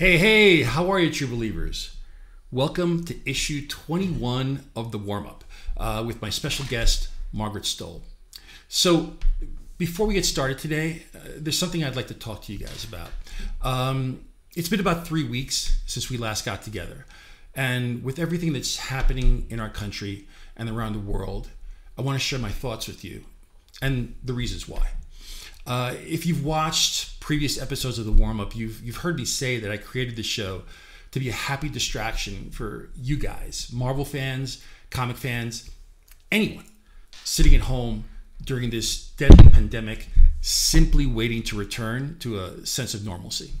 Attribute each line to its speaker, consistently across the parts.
Speaker 1: Hey, hey, how are you, true believers? Welcome to issue 21 of the warm up uh, with my special guest, Margaret Stohl. So, before we get started today, uh, there's something I'd like to talk to you guys about. Um, it's been about three weeks since we last got together. And with everything that's happening in our country and around the world, I want to share my thoughts with you and the reasons why. Uh, if you've watched previous episodes of the warm up, you've you've heard me say that I created the show to be a happy distraction for you guys, Marvel fans, comic fans, anyone sitting at home during this deadly pandemic, simply waiting to return to a sense of normalcy.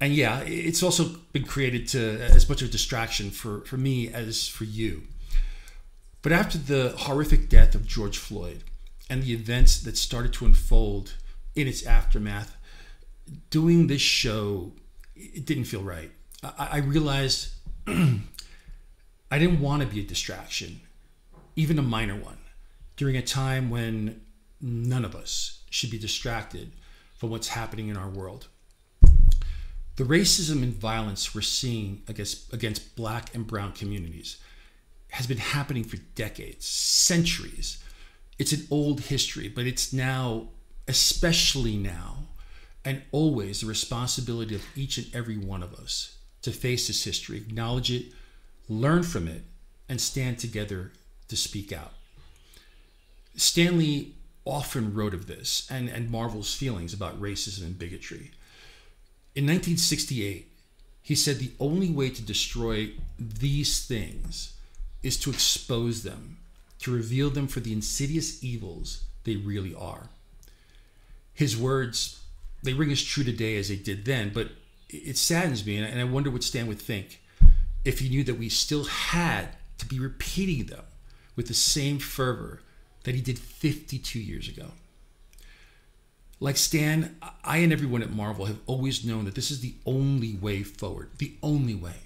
Speaker 1: And yeah, it's also been created to as much of a distraction for, for me as for you. But after the horrific death of George Floyd, and the events that started to unfold in its aftermath, doing this show, it didn't feel right. I, I realized I didn't want to be a distraction, even a minor one, during a time when none of us should be distracted from what's happening in our world. The racism and violence we're seeing against, against black and brown communities has been happening for decades, centuries it's an old history, but it's now, especially now, and always the responsibility of each and every one of us to face this history, acknowledge it, learn from it, and stand together to speak out. Stan Lee often wrote of this and, and Marvel's feelings about racism and bigotry. In 1968, he said the only way to destroy these things is to expose them to reveal them for the insidious evils they really are. His words, they ring as true today as they did then, but it saddens me, and I wonder what Stan would think if he knew that we still had to be repeating them with the same fervor that he did 52 years ago. Like Stan, I and everyone at Marvel have always known that this is the only way forward, the only way.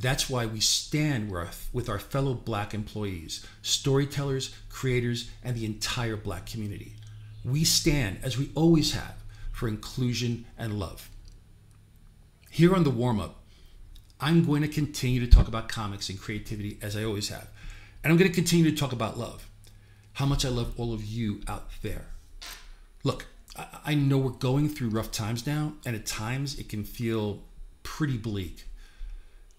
Speaker 1: That's why we stand with our fellow black employees, storytellers, creators, and the entire black community. We stand, as we always have, for inclusion and love. Here on the warm up, I'm going to continue to talk about comics and creativity as I always have. And I'm going to continue to talk about love. How much I love all of you out there. Look, I know we're going through rough times now, and at times it can feel pretty bleak.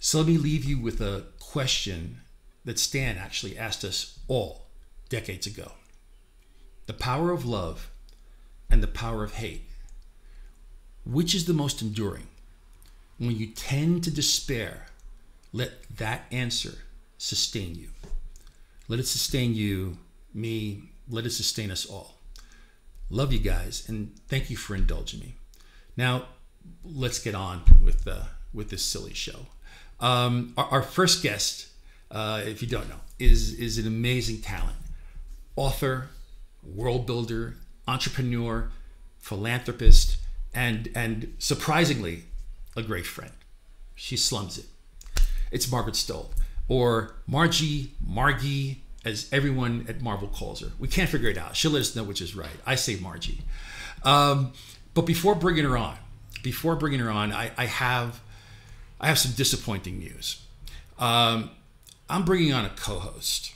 Speaker 1: So let me leave you with a question that Stan actually asked us all decades ago The power of love and the power of hate. Which is the most enduring? When you tend to despair, let that answer sustain you. Let it sustain you, me, let it sustain us all. Love you guys, and thank you for indulging me. Now, let's get on with, uh, with this silly show. Um, our, our, first guest, uh, if you don't know, is is an amazing talent, author, world builder, entrepreneur, philanthropist, and and surprisingly, a great friend. She slums it. It's Margaret Stohl, or Margie, Margie, as everyone at Marvel calls her. We can't figure it out. She'll let us know which is right. I say Margie. Um, but before bringing her on, before bringing her on, I, I have I have some disappointing news. Um, I'm bringing on a co-host,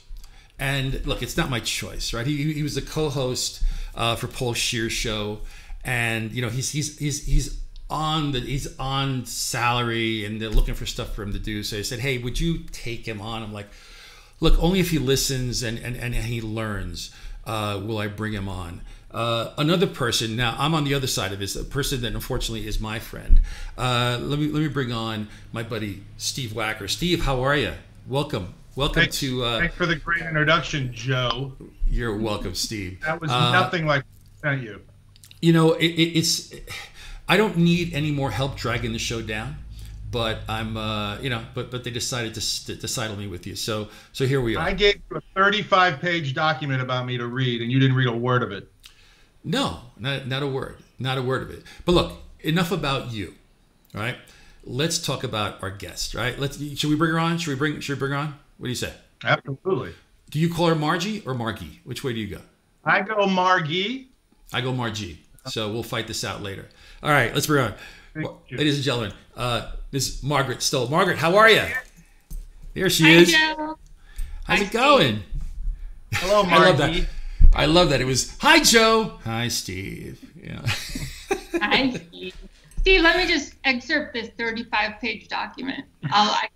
Speaker 1: and look, it's not my choice, right? He, he was a co-host uh, for Paul Scheer's show, and you know he's he's he's he's on the he's on salary, and they're looking for stuff for him to do. So I said, hey, would you take him on? I'm like, look, only if he listens and and, and he learns uh, will I bring him on. Uh, another person. Now I'm on the other side of this. A person that unfortunately is my friend. Uh, let me let me bring on my buddy Steve Wacker. Steve, how are you? Welcome, welcome
Speaker 2: thanks,
Speaker 1: to.
Speaker 2: Uh, thanks for the great introduction, Joe.
Speaker 1: You're welcome, Steve.
Speaker 2: That was uh, nothing like thank you.
Speaker 1: You know, it, it, it's. I don't need any more help dragging the show down but I'm, uh, you know, but but they decided to, to sidle me with you. So so here we are.
Speaker 2: I gave you a 35 page document about me to read, and you didn't read a word of it.
Speaker 1: No, not, not a word, not a word of it. But look, enough about you, right? Let's talk about our guest, right? Let's. Should we bring her on? Should we bring? Should we bring her on? What do you say?
Speaker 2: Absolutely.
Speaker 1: Do you call her Margie or Margie? Which way do you go?
Speaker 2: I go Margie.
Speaker 1: I go Margie. So we'll fight this out later. All right, let's bring her on. ladies and gentlemen, uh, Ms. Margaret Stohl. Margaret, how are you? There she
Speaker 3: Hi,
Speaker 1: is.
Speaker 3: Joe.
Speaker 1: How's
Speaker 3: Hi,
Speaker 1: it going?
Speaker 2: Hello,
Speaker 1: I love
Speaker 2: Margie.
Speaker 1: that. I love that. It was hi Joe. Hi Steve. Yeah.
Speaker 3: Hi, Steve. Steve, let me just excerpt this 35-page document. I'll, I,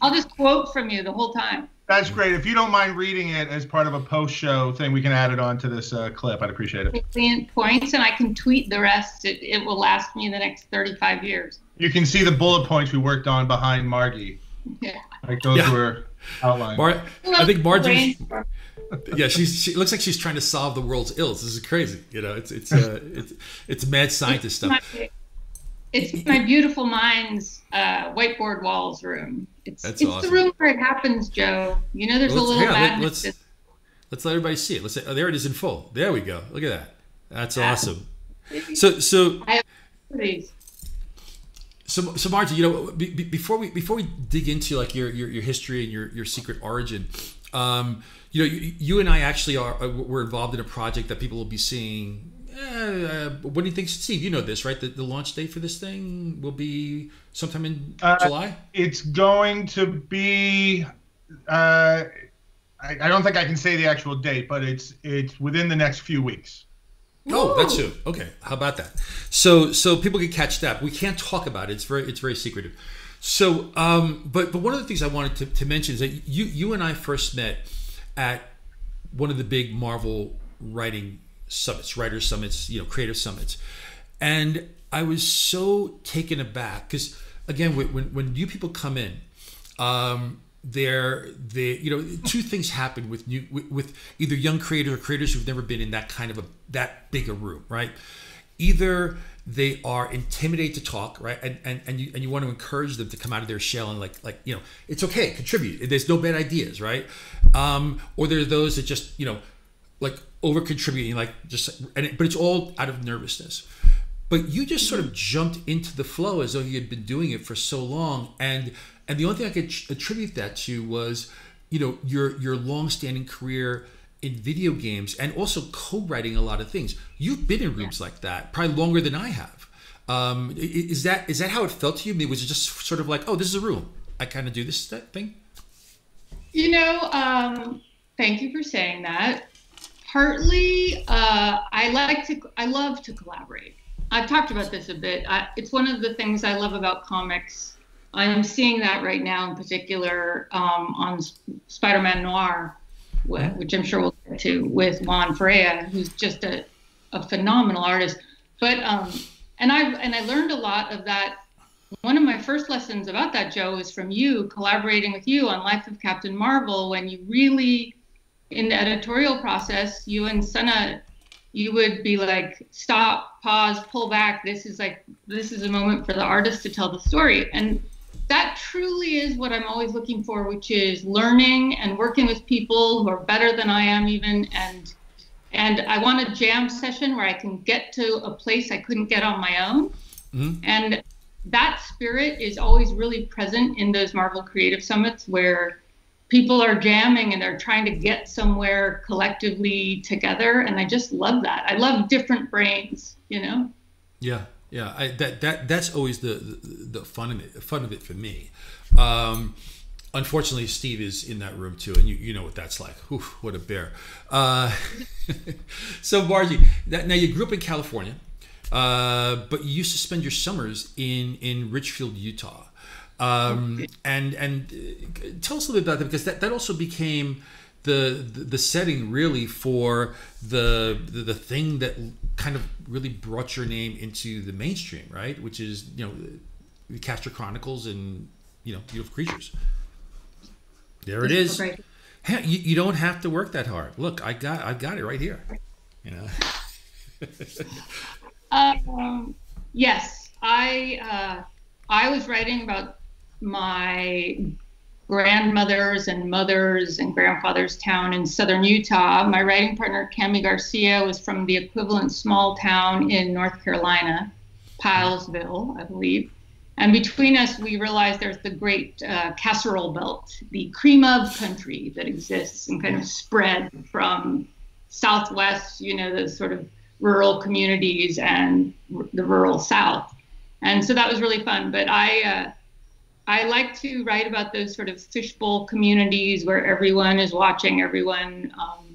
Speaker 3: I'll just quote from you the whole time.
Speaker 2: That's great. If you don't mind reading it as part of a post-show thing, we can add it on to this uh, clip. I'd appreciate it.
Speaker 3: Salient points, and I can tweet the rest. It, it will last me the next 35 years.
Speaker 2: You can see the bullet points we worked on behind Margie.
Speaker 3: Yeah.
Speaker 2: Like those
Speaker 1: Yeah.
Speaker 2: were outlined.
Speaker 1: Mar- I think Margie. Yeah, she's she looks like she's trying to solve the world's ills. This is crazy. You know, it's it's uh, it's it's mad scientist stuff.
Speaker 3: My- It's my beautiful mind's uh, whiteboard walls room. It's
Speaker 1: That's
Speaker 3: it's
Speaker 1: awesome.
Speaker 3: the room where it happens, Joe. You know, there's a little
Speaker 1: yeah, let-
Speaker 3: madness.
Speaker 1: let's- Let's let everybody see it. Let's say, oh, there it is in full. There we go. Look at that. That's awesome. So so
Speaker 3: I have.
Speaker 1: So, so Margie, you know, be, be- before we before we dig into like your your, your history and your, your secret origin, um, you know, you, you and I actually are uh, we're involved in a project that people will be seeing. Uh, what do you think, Steve? You know this, right? The, the launch date for this thing will be sometime in
Speaker 2: Uh,
Speaker 1: July.
Speaker 2: It's going to be. Uh, I, I don't think I can say the actual date, but it's it's within the next few weeks.
Speaker 1: Oh, that's
Speaker 3: Woo!
Speaker 1: soon. Okay, how about that? So, so people can catch that. We can't talk about it. It's very, it's very secretive. So, um, but but one of the things I wanted to, to mention is that you you and I first met at one of the big Marvel writing summits, writers summits, you know, creative summits, and I was so taken aback because again, when when, when new people come in, um, they're they you know two things happen with new with, with either young creators or creators who've never been in that kind of a that big a room, right? Either they are intimidated to talk, right? And and, and you and you want to encourage them to come out of their shell and like like you know it's okay, contribute. There's no bad ideas, right? Um, or there are those that just you know like over contributing, like just and it, but it's all out of nervousness. But you just sort of jumped into the flow as though you had been doing it for so long, and and the only thing I could attribute that to was, you know, your your long-standing career in video games and also co-writing a lot of things. You've been in rooms like that probably longer than I have. Um, i- i- is that is that how it felt to you? I mean, was it just sort of like, oh, this is a room. I kind of do this thing.
Speaker 3: You know, um, thank you for saying that. Partly, uh, I like to, I love to collaborate. I've talked about this a bit. I, it's one of the things I love about comics. I'm seeing that right now, in particular, um, on S- Spider-Man Noir, wh- which I'm sure we'll get to with Juan Ferreyra, who's just a, a phenomenal artist. But um, and I and I learned a lot of that one of my first lessons about that, Joe, is from you collaborating with you on Life of Captain Marvel when you really, in the editorial process, you and Sana, you would be like, stop, pause, pull back. This is like, this is a moment for the artist to tell the story. And that truly is what I'm always looking for, which is learning and working with people who are better than I am, even. And and I want a jam session where I can get to a place I couldn't get on my own.
Speaker 1: Mhm.
Speaker 3: And that spirit is always really present in those Marvel Creative Summits where people are jamming and they're trying to get somewhere collectively together. And I just love that. I love different brains, you know?
Speaker 1: Yeah, yeah. I, that that that's always the, the the fun of it. Fun of it for me. Um, unfortunately, Steve is in that room too, and you, you know what that's like. Oof, what a bear. Uh, so Margie, that, now you grew up in California, uh, but you used to spend your summers in in Richfield, Utah. Um, and and uh, tell us a little bit about that because that, that also became the, the the setting really for the, the the thing that kind of really brought your name into the mainstream, right? Which is you know the Caster Chronicles and you know Beautiful Creatures. There it is.
Speaker 3: Right.
Speaker 1: Hey, you, you don't have to work that hard. Look, I got I got it right here. You know.
Speaker 3: Um, yes, I uh, I was writing about my grandmother's and mother's and grandfather's town in southern Utah. My writing partner Kami Garcia was from the equivalent small town in North Carolina, Pilesville, I believe. And between us, we realized there's the great uh, casserole belt, the cream of country that exists and kind of spread from southwest, you know, the sort of rural communities and r- the rural south. and so that was really fun. But I uh, I like to write about those sort of fishbowl communities where everyone is watching everyone. Um,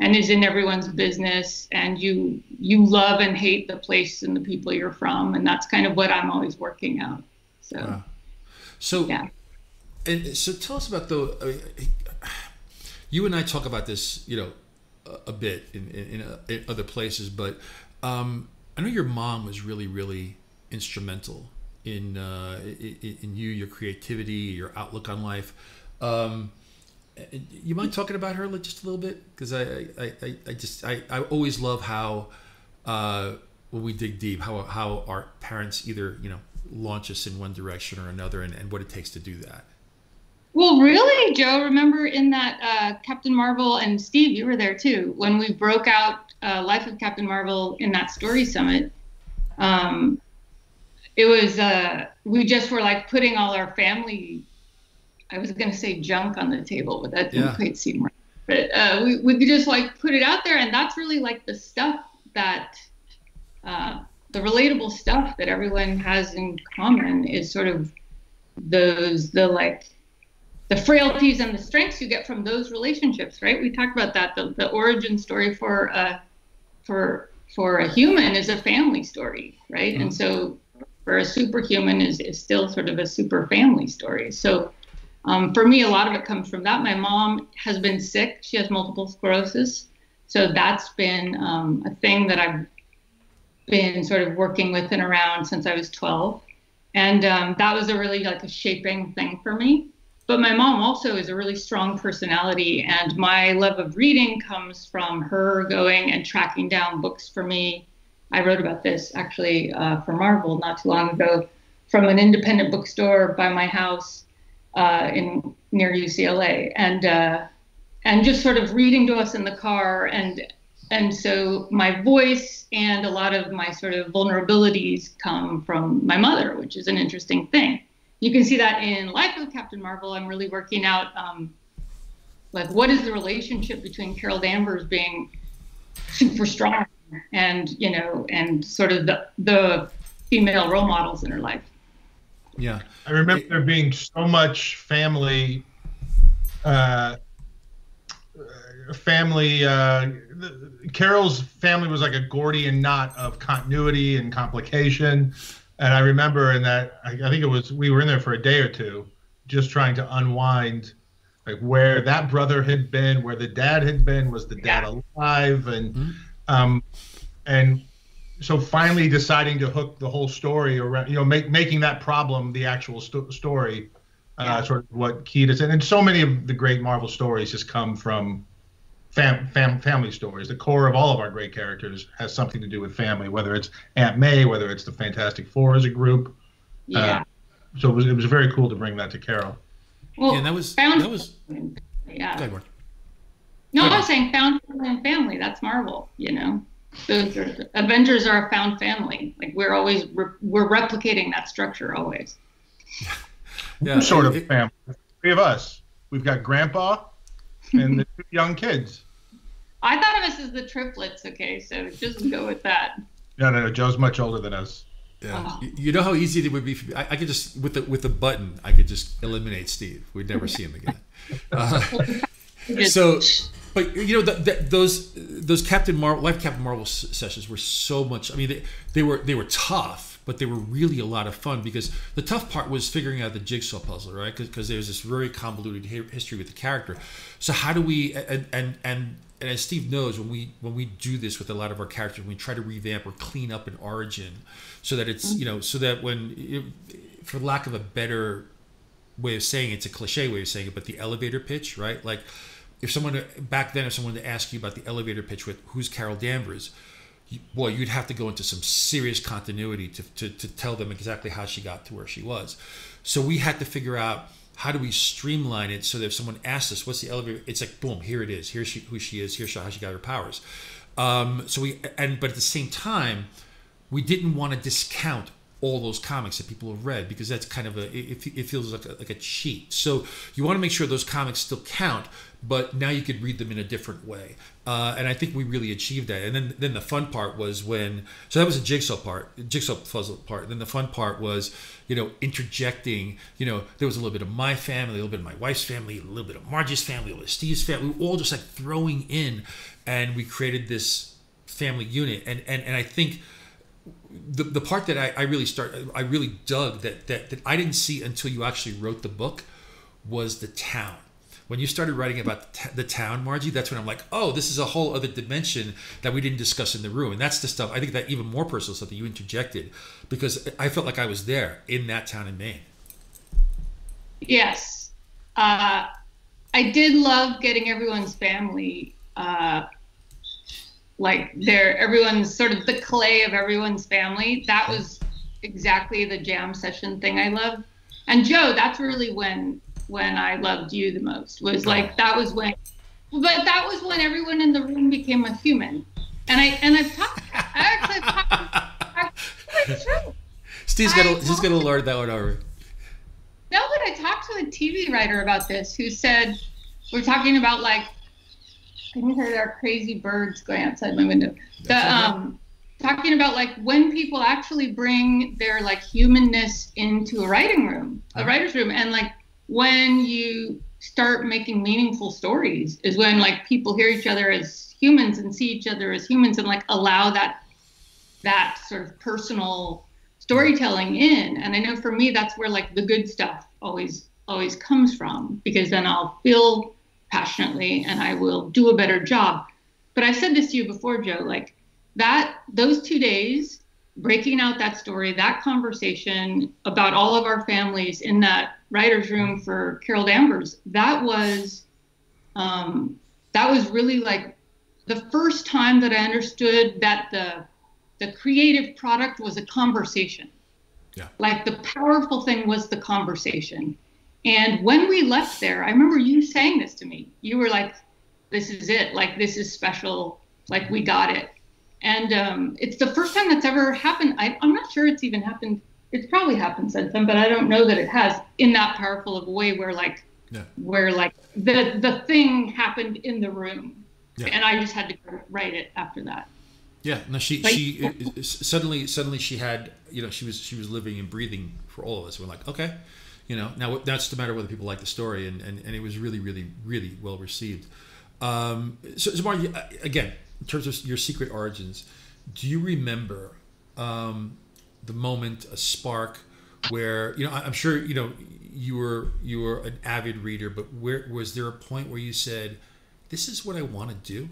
Speaker 3: and is in everyone's business and you you love and hate the place and the people you're from and that's kind of what i'm always working out so wow.
Speaker 1: so yeah and so tell us about the you and i talk about this you know a, a bit in in, in, uh, in, other places but um, i know your mom was really really instrumental in uh, in, you your creativity your outlook on life um, you mind talking about her just a little bit? Because I, I, I, I, just I, I always love how uh, when we dig deep, how how our parents either you know launch us in one direction or another, and, and what it takes to do that.
Speaker 3: Well, really, Joe, remember in that uh, Captain Marvel and Steve, you were there too when we broke out uh, Life of Captain Marvel in that story summit. Um, it was uh, we just were like putting all our family I was going to say junk on the table, but that didn't yeah. quite seem right. But uh, we, we could just like put it out there. And that's really like the stuff that, uh, the relatable stuff that everyone has in common is sort of those, the like, the frailties and the strengths you get from those relationships, right? We talked about that. The, the origin story for, uh, for, for a human is a family story, right? Mm-hmm. And so for a superhuman is, is still sort of a super family story. So, um, for me, a lot of it comes from that. My mom has been sick. She has multiple sclerosis. So that's been um, a thing that I've been sort of working with and around since I was 12. And um, that was a really like a shaping thing for me. But my mom also is a really strong personality. And my love of reading comes from her going and tracking down books for me. I wrote about this actually uh, for Marvel not too long ago from an independent bookstore by my house uh, in near UCLA, and uh, and just sort of reading to us in the car, and and so my voice and a lot of my sort of vulnerabilities come from my mother, which is an interesting thing. You can see that in Life of Captain Marvel. I'm really working out um, like what is the relationship between Carol Danvers being super strong and you know and sort of the the female role models in her life.
Speaker 1: Yeah.
Speaker 2: I remember there being so much family, uh, family. Uh, Carol's family was like a Gordian knot of continuity and complication. And I remember in that, I, I think it was, we were in there for a day or two, just trying to unwind like where that brother had been, where the dad had been, was the dad alive, and mm-hmm. Um, and so finally deciding to hook the whole story around, you know, make, making that problem the actual sto- story, uh, yeah. sort of what keyed us. And, and so many of the great Marvel stories just come from fam, fam, family stories. The core of all of our great characters has something to do with family, whether it's Aunt May, whether it's the Fantastic Four as a group.
Speaker 3: Yeah. Uh,
Speaker 2: so it was, it was very cool to bring that to Carol.
Speaker 1: Well, yeah, that was found, that was
Speaker 3: yeah. No, I was saying found family and family. That's Marvel, you know. The Avengers are a found family. Like we're always re- we're replicating that structure always.
Speaker 2: yeah, sort of family. Three of us. We've got Grandpa and the two young kids.
Speaker 3: I thought of us as the triplets. Okay, so just go with that.
Speaker 2: No, no, no. Joe's much older than us.
Speaker 1: Yeah. Oh. You know how easy it would be for me. I, I, could just with the with the button, I could just eliminate Steve. We'd never see him again. Uh, so but you know the, the, those those Captain Marvel live Captain Marvel sessions were so much. I mean, they, they were they were tough, but they were really a lot of fun because the tough part was figuring out the jigsaw puzzle, right? Because there's this very convoluted history with the character. So how do we and and and and as Steve knows, when we when we do this with a lot of our characters, we try to revamp or clean up an origin, so that it's you know so that when, for lack of a better way of saying it, it's a cliche way of saying it, but the elevator pitch, right? Like if someone back then if someone to ask you about the elevator pitch with who's Carol Danvers, you, boy, you'd have to go into some serious continuity to, to, to tell them exactly how she got to where she was. So we had to figure out how do we streamline it so that if someone asks us what's the elevator, it's like boom, here it is. Here's she, who she is. Here's how she got her powers. Um, so we and but at the same time, we didn't want to discount all those comics that people have read because that's kind of a it, it feels like a, like a cheat. So you want to make sure those comics still count, but now you could read them in a different way. Uh, and I think we really achieved that. And then then the fun part was when so that was a jigsaw part, jigsaw puzzle part. Then the fun part was you know interjecting. You know there was a little bit of my family, a little bit of my wife's family, a little bit of Margie's family, a little Steve's family. We were all just like throwing in, and we created this family unit. And and and I think the, the part that I, I really start I really dug that, that that I didn't see until you actually wrote the book was the town. When you started writing about the, town, Margie, that's when I'm like, oh, this is a whole other dimension that we didn't discuss in the room, and that's the stuff. I think that even more personal stuff that you interjected, because I felt like I was there in that town in Maine.
Speaker 3: Yes, uh, I did love getting everyone's family uh, like they're everyone's sort of the clay of everyone's family. That was exactly the jam session thing I love. And Joe, that's really when when I loved you the most. Was like that was when but that was when everyone in the room became a human. And I and I've talked I actually talked
Speaker 1: it's true. Steve's gonna he's gonna learn that one over.
Speaker 3: No, but I talked to a TV writer about this who said we're talking about like can you hear our crazy birds going outside my window? The, um, talking about like when people actually bring their like humanness into a writing room, a uh-huh. writer's room, and like when you start making meaningful stories is when like people hear each other as humans and see each other as humans and like allow that that sort of personal storytelling in and i know for me that's where like the good stuff always always comes from because then i'll feel passionately and I will do a better job. But I said this to you before, Joe, like that, those two days, breaking out that story, that conversation about all of our families in that writer's room for Carol Danvers, that was, um, that was really like the first time that I understood that the, the creative product was a conversation. Yeah. Like the powerful thing was the conversation. And when we left there, I remember you saying this to me. You were like, "This is it. Like this is special. Like we got it." And um, it's the first time that's ever happened. I, am not sure it's even happened. It's probably happened since then, but I don't know that it has in that powerful of a way where like, yeah. where like the the thing happened in the room, yeah. and I just had to write it after that.
Speaker 1: Yeah, no, she like, she it, suddenly suddenly she had you know she was she was living and breathing for all of us. We're like, okay, you know now that's the matter whether people like the story and, and, and it was really really really well received um, so, so Mark, again in terms of your secret origins do you remember um, the moment a spark where you know i'm sure you know you were you were an avid reader but where was there a point where you said this is what i want to do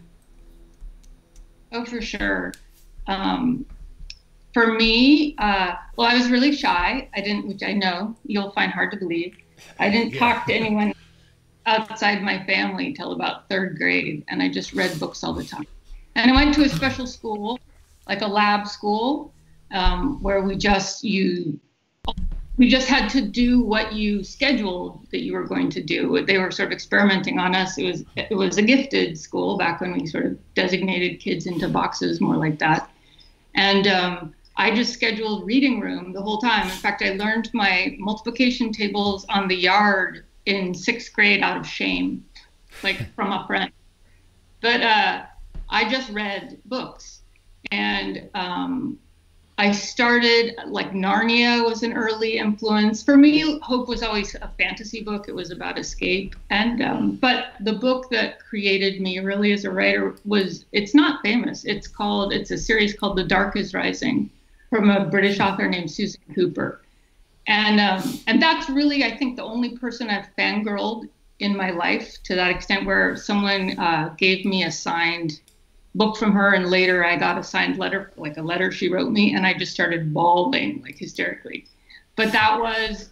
Speaker 3: oh for sure um, for me, uh, well, I was really shy. I didn't, which I know you'll find hard to believe. I didn't yeah. talk to anyone outside my family until about third grade, and I just read books all the time. And I went to a special school, like a lab school, um, where we just you we just had to do what you scheduled that you were going to do. They were sort of experimenting on us. It was it was a gifted school back when we sort of designated kids into boxes more like that. And um, I just scheduled reading room the whole time. In fact, I learned my multiplication tables on the yard in sixth grade out of shame, like from a friend. But uh, I just read books, and um, I started like Narnia was an early influence for me. Hope was always a fantasy book. It was about escape, and um, but the book that created me really as a writer was it's not famous. It's called it's a series called The Dark is Rising from a British author named Susan Cooper. And, um, and that's really, I think, the only person I've fangirled in my life to that extent where someone uh, gave me a signed book from her and later I got a signed letter, like a letter she wrote me, and I just started bawling like hysterically. But that was,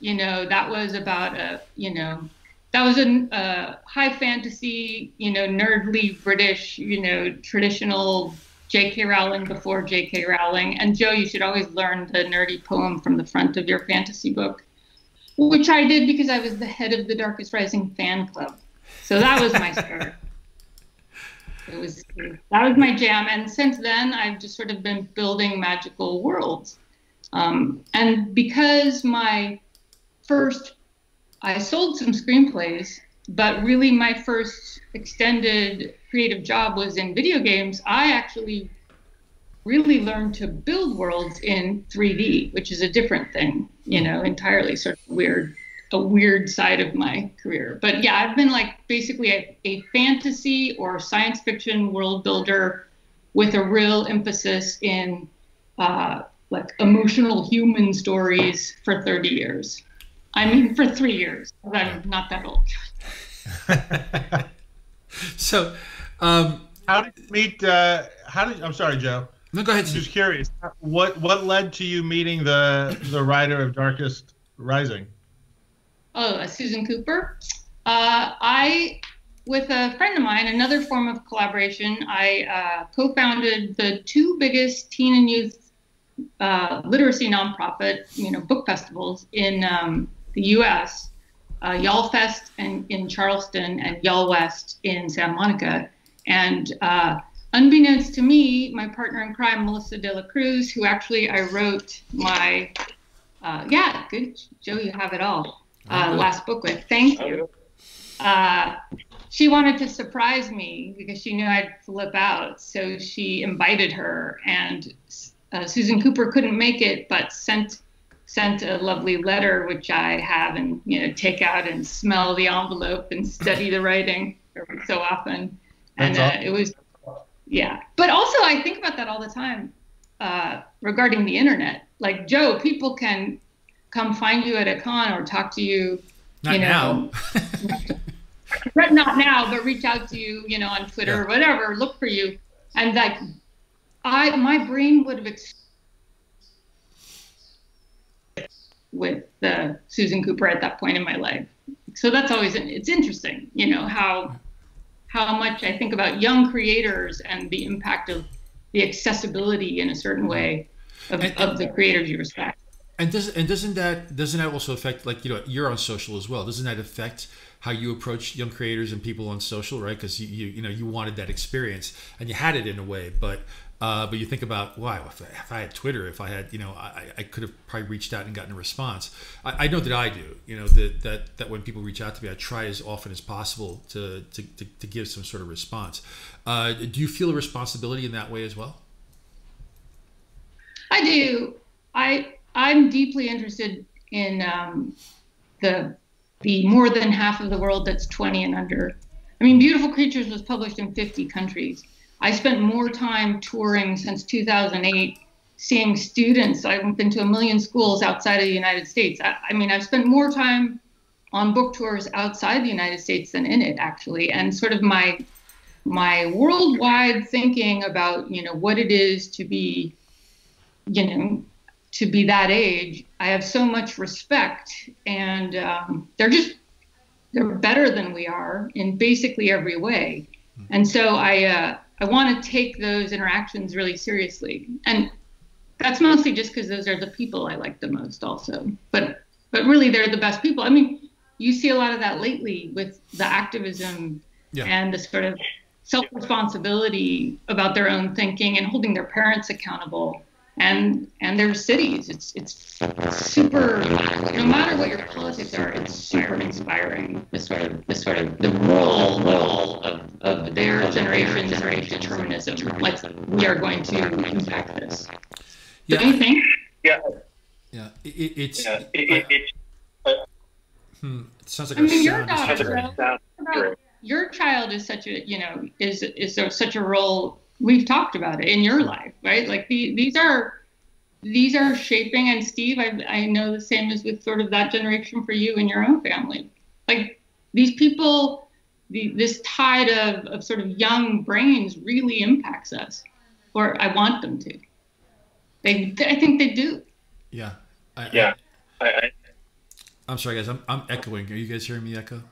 Speaker 3: you know, that was about a, you know, that was a, a high fantasy, you know, nerdly British, you know, traditional J.K. Rowling before J.K. Rowling. And Joe, you should always learn the nerdy poem from the front of your fantasy book, which I did because I was the head of the Dark is Rising fan club. So that was my start. it was that was my jam, and since then I've just sort of been building magical worlds. Um, and because my first, I sold some screenplays, but really my first extended creative job was in video games. I actually really learned to build worlds in 3D, which is a different thing, you know, entirely sort of weird, a weird side of my career. But yeah, I've been like basically a, a fantasy or science fiction world builder with a real emphasis in uh, like emotional human stories for 30 years. I mean, for three years. I'm not that old.
Speaker 1: so, um,
Speaker 2: how did you meet? Uh, how did I'm sorry, Joe.
Speaker 1: No, go ahead.
Speaker 2: I'm just curious. What what led to you meeting the the writer of Dark is Rising?
Speaker 3: Oh, uh, Susan Cooper. Uh, I, with a friend of mine, another form of collaboration, I uh, co-founded the two biggest teen and youth uh, literacy nonprofit, you know, book festivals in um, the U.S. Uh, YALLFest in, in Charleston and YALLWEST in Santa Monica, and uh, unbeknownst to me, my partner in crime, Melissa De La Cruz, who actually I wrote my, yeah, good, Joe, you have it all, uh, last book with. Thank you. Uh, she wanted to surprise me because she knew I'd flip out. So she invited her, and uh, Susan Cooper couldn't make it, but sent sent a lovely letter, which I have and you know take out and smell the envelope and study the writing so often. And uh, it was yeah. But also, I think about that all the time uh, regarding the internet. Like Joe, people can come find you at a con or talk to you.
Speaker 1: Not you know,
Speaker 3: now. not now, but reach out to you, you know, on Twitter yeah. or whatever. Look for you, and like, I my brain would have. Ex- with uh, Susan Cooper at that point in my life. So that's always it's interesting, you know, how how much I think about young creators and the impact of the accessibility in a certain way of, and, of the creators you respect.
Speaker 1: And does and doesn't that doesn't that also affect like you know you're on social as well? Doesn't that affect how you approach young creators and people on social, right? Because you, you you know you wanted that experience and you had it in a way, but uh, but you think about wow, if I, if I, had Twitter, if I had, you know, I, I could have probably reached out and gotten a response. I, I, know that I do. You know that that that when people reach out to me, I try as often as possible to to, to, to give some sort of response. Uh, do you feel a responsibility in that way as well?
Speaker 3: I do. I I'm deeply interested in um, the the more than half of the world that's 20 and under. I mean, Beautiful Creatures was published in 50 countries I spent more time touring since 2008, seeing students. I've been to a million schools outside of the United States. I, I mean, I've spent more time on book tours outside the United States than in it, actually. And sort of my my worldwide thinking about you know what it is to be, you know, to be that age. I have so much respect, and um, they're just they're better than we are in basically every way. And so I uh, I want to take those interactions really seriously. And that's mostly just because those are the people I like the most also. But but really they're the best people. I mean, you see a lot of that lately with the activism yeah. and the sort of self-responsibility about their own thinking and holding their parents accountable and and their cities. It's it's super. No matter what your politics are, it's super inspiring. The sort of the sort of the role role of, of their generation generation determinism. Like we are going to impact this. Yeah. Do you think?
Speaker 4: Yeah.
Speaker 1: Yeah. It, it's.
Speaker 4: Yeah, it, it,
Speaker 1: uh, hmm, it sounds like I mean, your daughter,
Speaker 3: your child is such a you know is is there such a role we've talked about it in your life, right? Like the, these are these are shaping. And Steve, I, I know the same as with sort of that generation for you and your own family. Like these people, the, this tide of, of sort of young brains really impacts us, or I want them to. They, I think they do.
Speaker 1: Yeah. I,
Speaker 4: yeah. I, I,
Speaker 1: I'm sorry, guys. I'm, I'm echoing. Are you guys hearing me echo?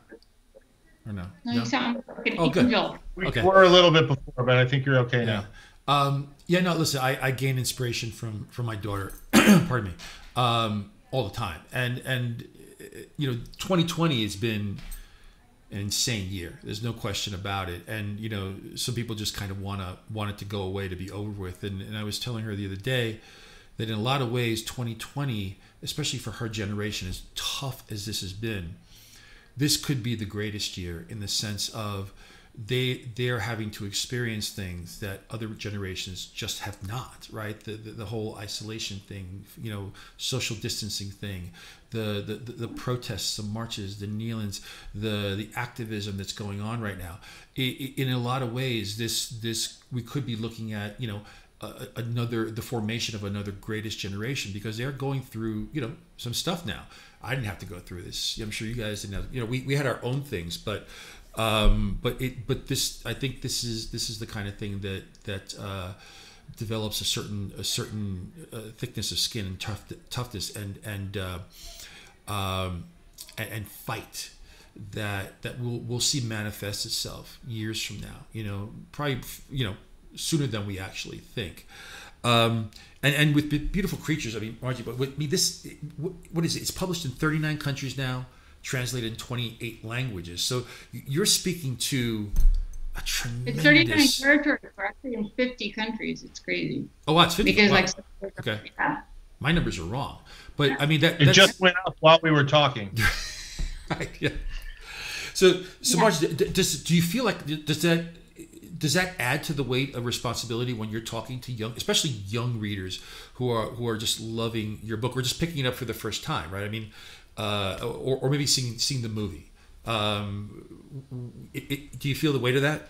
Speaker 1: Or no?
Speaker 3: No, you sound like
Speaker 1: oh, good.
Speaker 2: We okay. were a little bit before, but I think you're okay
Speaker 1: yeah. now. Um, yeah, no, listen, I, I gain inspiration from from my daughter, pardon me, um, all the time, and and you know, 2020 has been an insane year. There's no question about it, and you know, some people just kind of wanna want it to go away to be over with, and, and I was telling her the other day, that in a lot of ways 2020 especially for her generation as tough as this has been this could be the greatest year in the sense of they they're having to experience things that other generations just have not right? The the, the whole isolation thing you know social distancing thing the, the the protests the marches the kneelings the the activism that's going on right now. It, in a lot of ways this this we could be looking at you know another the formation of another greatest generation because they're going through you know some stuff now i didn't have to go through this i'm sure you guys didn't have, you know we, we had our own things but um, but it but this I think this is this is the kind of thing that that uh, develops a certain a certain uh, thickness of skin and tough, toughness and and uh, um, and, and, fight that that we'll we'll see manifest itself years from now. You know, probably you know sooner than we actually think. Um, and, and with beautiful creatures, I mean, Margie, but with me, this, what is it? It's published in 39 countries now translated in 28 languages. So you're speaking to a tremendous.
Speaker 3: It's 39 territories. We're actually in 50 countries. It's crazy.
Speaker 1: Oh, wow, it's 50.
Speaker 3: Because
Speaker 1: wow.
Speaker 3: like,
Speaker 1: okay. Yeah. My numbers are wrong, but yeah. I mean that
Speaker 2: it just went up while we were talking.
Speaker 1: right. Yeah. So, so yeah. Marge, does do you feel like does that does that add to the weight of responsibility when you're talking to young, especially young readers who are who are just loving your book or just picking it up for the first time, right? I mean, uh, or, or maybe seeing seeing the movie. Um, it, it, do you feel the weight of that?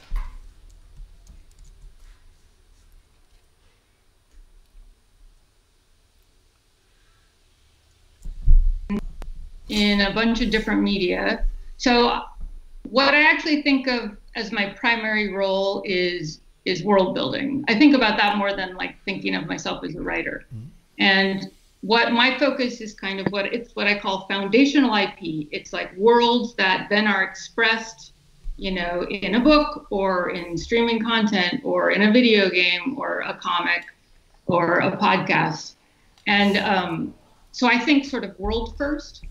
Speaker 3: In a bunch of different media. So, what I actually think of as my primary role is is world building. I think about that more than like thinking of myself as a writer. Mm-hmm. And what my focus is kind of what it's what I call foundational IP. It's like worlds that then are expressed, you know, in a book or in streaming content or in a video game or a comic or a podcast. And um, so I think sort of world first.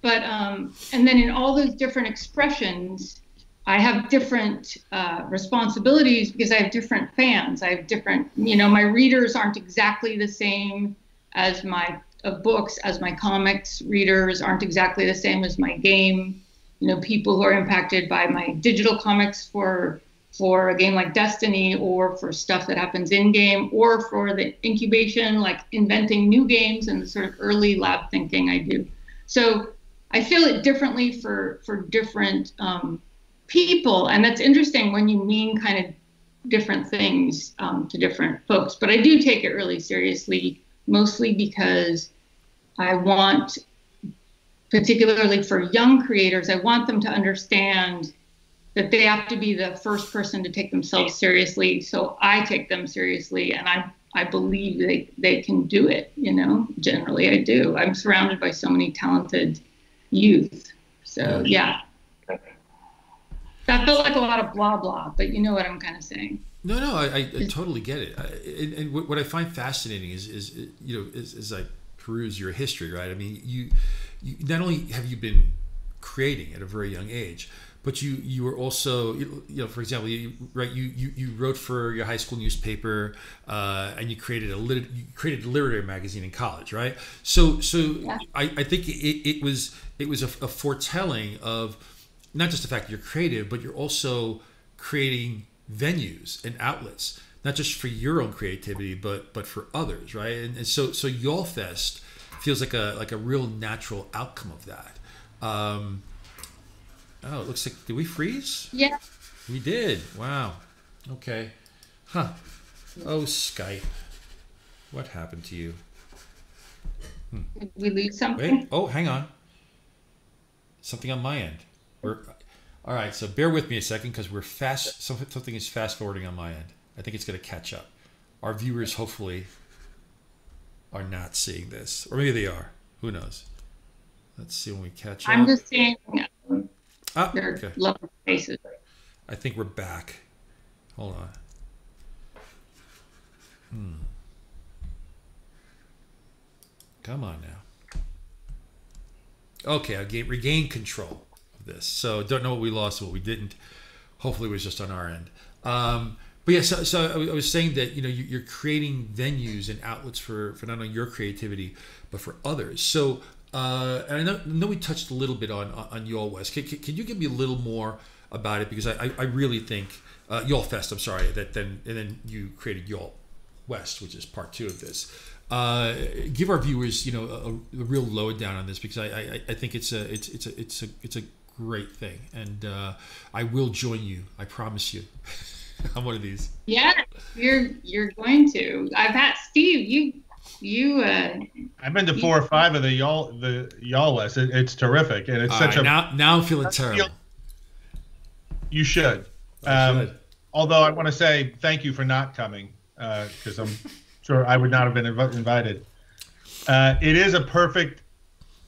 Speaker 3: But um, and then in all those different expressions, I have different uh, responsibilities because I have different fans. I have different, you know, my readers aren't exactly the same as my of books as my comics readers aren't exactly the same as my game. You know, people who are impacted by my digital comics for for a game like Destiny or for stuff that happens in game or for the incubation, like inventing new games and the sort of early lab thinking I do. So I feel it differently for for different um, people, and that's interesting when you mean kind of different things um, to different folks. But I do take it really seriously mostly because I want, particularly for young creators, I want them to understand that they have to be the first person to take themselves seriously. So I take them seriously, and I I believe they they can do it. You know, generally I do. I'm surrounded by so many talented youth. So yeah. That felt like a lot of blah blah, but you know what I'm kind of saying.
Speaker 1: No, no, I, I, I totally get it. I, and, and, what I find fascinating is, is you know, is, is I peruse your history, right? I mean, you, you not only have you been creating at a very young age, but you you were also you know for example you right you you, you wrote for your high school newspaper uh, and you created a lit, you created a literary magazine in college right so so yeah. I, I think it, it was it was a, a foretelling of not just the fact that you're creative but you're also creating venues and outlets, not just for your own creativity, but but for others, right? And, and so so YALLFest feels like a like a real natural outcome of that. Um, oh, it looks like did we freeze?
Speaker 3: Yeah,
Speaker 1: we did. Wow. Okay. Huh. Oh, Skype. What happened to you?
Speaker 3: Hmm. Did we lose something?
Speaker 1: Wait. Oh, hang on. Something on my end. We're all right, so bear with me a second because we're fast. Something is fast forwarding on my end. I think it's going to catch up. Our viewers hopefully are not seeing this, or maybe they are. Who knows? Let's see when we catch
Speaker 3: I'm
Speaker 1: up.
Speaker 3: I'm just seeing
Speaker 1: ah, their okay.
Speaker 3: lovely faces.
Speaker 1: I think we're back. Hold on. Hmm. Come on now. Okay, I regained control this. So don't know what we lost, what we didn't. Hopefully, it was just on our end. Um, but yeah, so, so I was saying that you know you're creating venues and outlets for for not only your creativity but for others. So uh, and I know, know, we touched a little bit on on YALLWEST. Can, can, can, you give me a little more about it because I, I, really think uh, YALLFest. I'm sorry that then and then you created Y'all West, which is part two of this. Uh, give our viewers, you know, a, a, real lowdown on this because I, I, I think it's a it's it's a it's a it's a great thing, and uh, I will join you. I promise you. I'm one of these.
Speaker 3: Yeah, you're you're going to. I've had Steve. You you. Uh,
Speaker 2: I've been to you, four or five of the y'all the y'all list. It, it's terrific, and it's such right, a
Speaker 1: now now I'm feeling terrible. Feel,
Speaker 2: you should. Um, should. Although I want to say thank you for not coming because uh, I'm sure I would not have been inv- invited. Uh, it is a perfect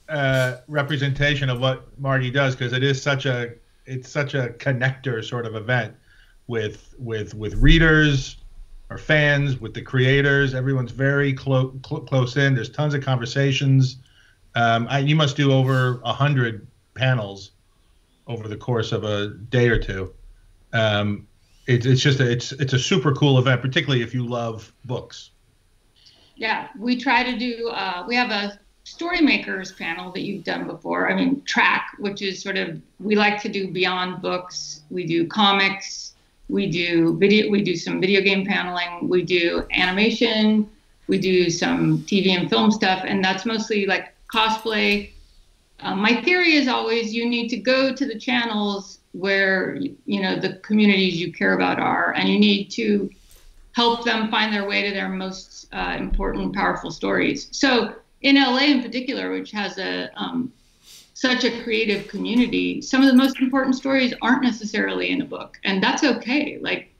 Speaker 2: uh, representation of what Margie does because it is such a it's such a connector sort of event with with with readers or fans with the creators. Everyone's very close cl- close in. There's tons of conversations. Um, I, you must do over a hundred panels over the course of a day or two. Um, it, it's just a, it's it's a super cool event particularly if you love books.
Speaker 3: Yeah we try to do uh, we have a story makers panel that you've done before i mean track which is sort of we like to do beyond books. We do comics. We do video we do some video game paneling. We do animation. We do some tv and film stuff. And that's mostly like cosplay. Um, my theory is always you need to go to the channels where you know the communities you care about are. And you need to help them find their way to their most uh, important powerful stories. So in la in particular which has a um, such a creative community, some of the most important stories aren't necessarily in a book, and that's okay. Like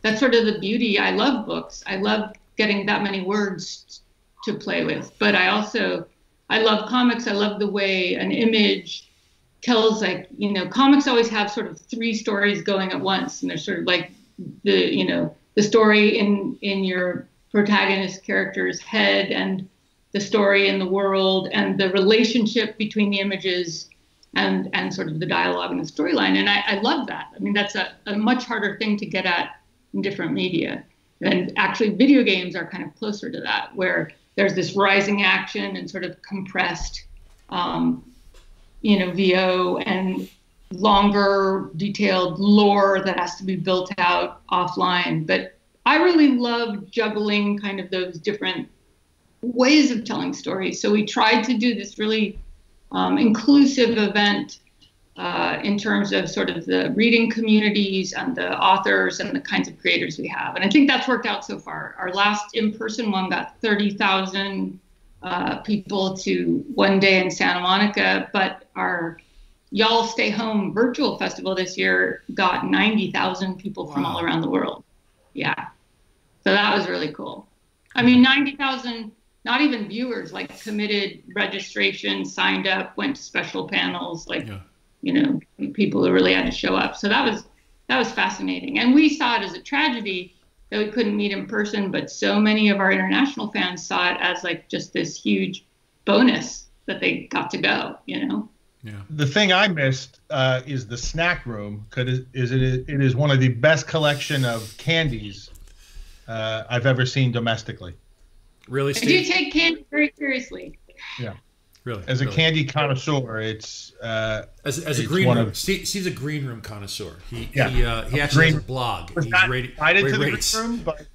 Speaker 3: that's sort of the beauty. I love books. I love getting that many words to play with, but I also I love comics. I love the way an image tells like you know comics always have sort of three stories going at once, and they're sort of like the you know the story in in your protagonist character's head and the story in the world and the relationship between the images and and sort of the dialogue and the storyline. And I, I love that. I mean, that's a, a much harder thing to get at in different media. And actually, video games are kind of closer to that, where there's this rising action and sort of compressed, um, you know, VO and longer, detailed lore that has to be built out offline. But I really love juggling kind of those different ways of telling stories. So we tried to do this really um, inclusive event uh, in terms of sort of the reading communities and the authors and the kinds of creators we have. And I think that's worked out so far. Our last in person one got 30,000 uh, people to one day in Santa Monica, but our Y'all Stay Home virtual festival this year got 90,000 people wow. from all around the world. Yeah. So that was really cool. I mean, 90,000 not even viewers, like committed registration, signed up, went to special panels, like yeah. you know, people who really had to show up. So that was that was fascinating. And we saw it as a tragedy that we couldn't meet in person, but so many of our international fans saw it as like just this huge bonus that they got to go, you know.
Speaker 2: Yeah. The thing I missed uh, is the snack room because is it it is one of the best collection of candies uh, I've ever seen domestically.
Speaker 1: Really,
Speaker 3: Steve? I do take candy very seriously.
Speaker 2: Yeah.
Speaker 1: Really.
Speaker 2: As
Speaker 1: a
Speaker 2: really. candy connoisseur, it's uh,
Speaker 1: as, as a green room. Of, Steve, Steve's a green room connoisseur. He yeah. he, uh, he actually green, has a blog.
Speaker 2: Was He's not rated, invited to the green room, but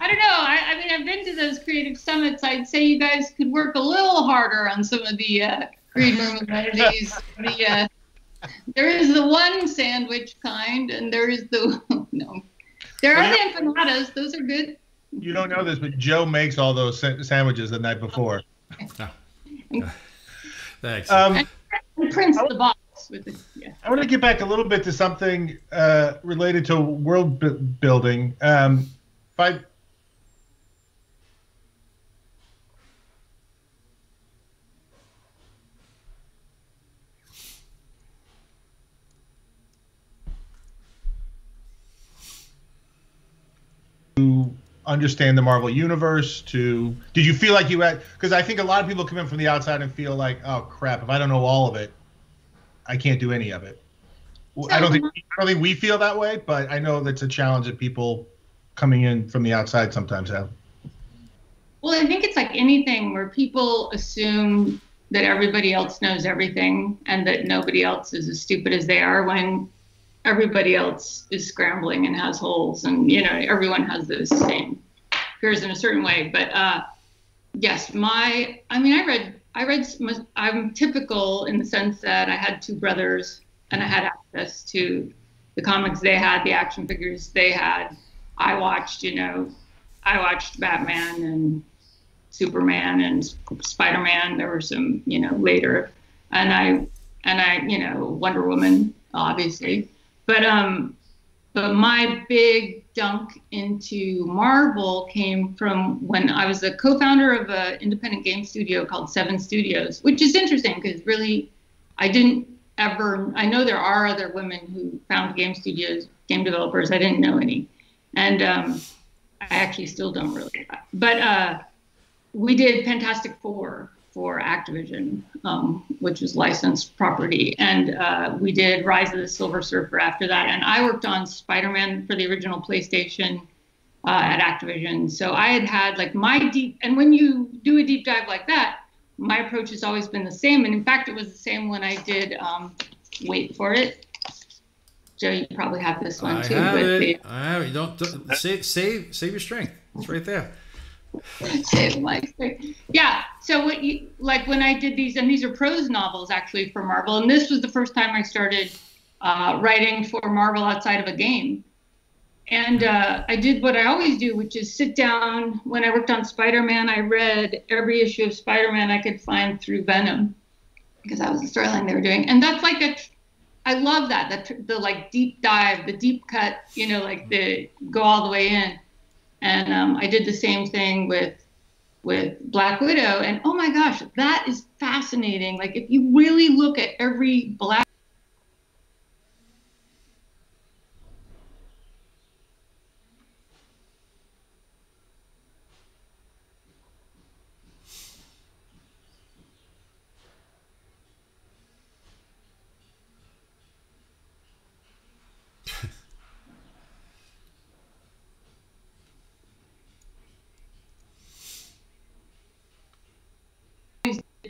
Speaker 3: I don't know. I, I, mean, I've been to those creative summits. I'd say you guys could work a little harder on some of the uh, green room amenities. the uh, there is the one sandwich kind, and there is the no. There are the empanadas. Those are good
Speaker 2: you don't know this, but Joe makes all those sandwiches the night before.
Speaker 1: Thanks.
Speaker 3: Um, prints the box with the,
Speaker 2: yeah. I want to get back a little bit to something uh, related to world b- building. Um, if I understand the Marvel universe to did you feel like you had because I think a lot of people come in from the outside and feel like oh crap if I don't know all of it I can't do any of it I don't think I don't think we feel that way, but I know that's a challenge that people coming in from the outside sometimes have.
Speaker 3: Well, I think it's like anything where people assume that everybody else knows everything and that nobody else is as stupid as they are when everybody else is scrambling and has holes and you know everyone has those same fears in a certain way. But uh yes my i mean i read i read i'm typical in the sense that i had two brothers and i had access to the comics they had the action figures they had. I watched you know i watched batman and superman and spider-man. There were some you know later. And i and i you know wonder woman obviously but um, but my big dunk into Marvel came from when I was a co-founder of an independent game studio called Seven Studios, which is interesting because really, I didn't ever. I know there are other women who found game studios, game developers. I didn't know any, and um, I actually still don't really. But uh, we did Fantastic Four, for Activision, um, which was licensed property. And uh, we did Rise of the Silver Surfer after that. And I worked on Spider Man for the original PlayStation uh, at Activision. So I had had like my deep, and when you do a deep dive like that, my approach has always been the same. And in fact, it was the same when I did um, Wait for It. Joe, you probably have this one
Speaker 1: I
Speaker 3: too.
Speaker 1: Have it. The, I have it. Don't, don't save, save, save your strength. It's right there.
Speaker 3: Yeah. So what you like when I did these, and these are prose novels actually for Marvel, and this was the first time I started uh, writing for Marvel outside of a game. And uh, I did what I always do, which is sit down. When I worked on Spider-Man, I read every issue of Spider-Man I could find through Venom, because that was the storyline they were doing. And that's like a, I love that, that the like deep dive, the deep cut, you know, like the go all the way in. And um, I did the same thing with with Black Widow. And oh my gosh, that is fascinating. Like if you really look at every Black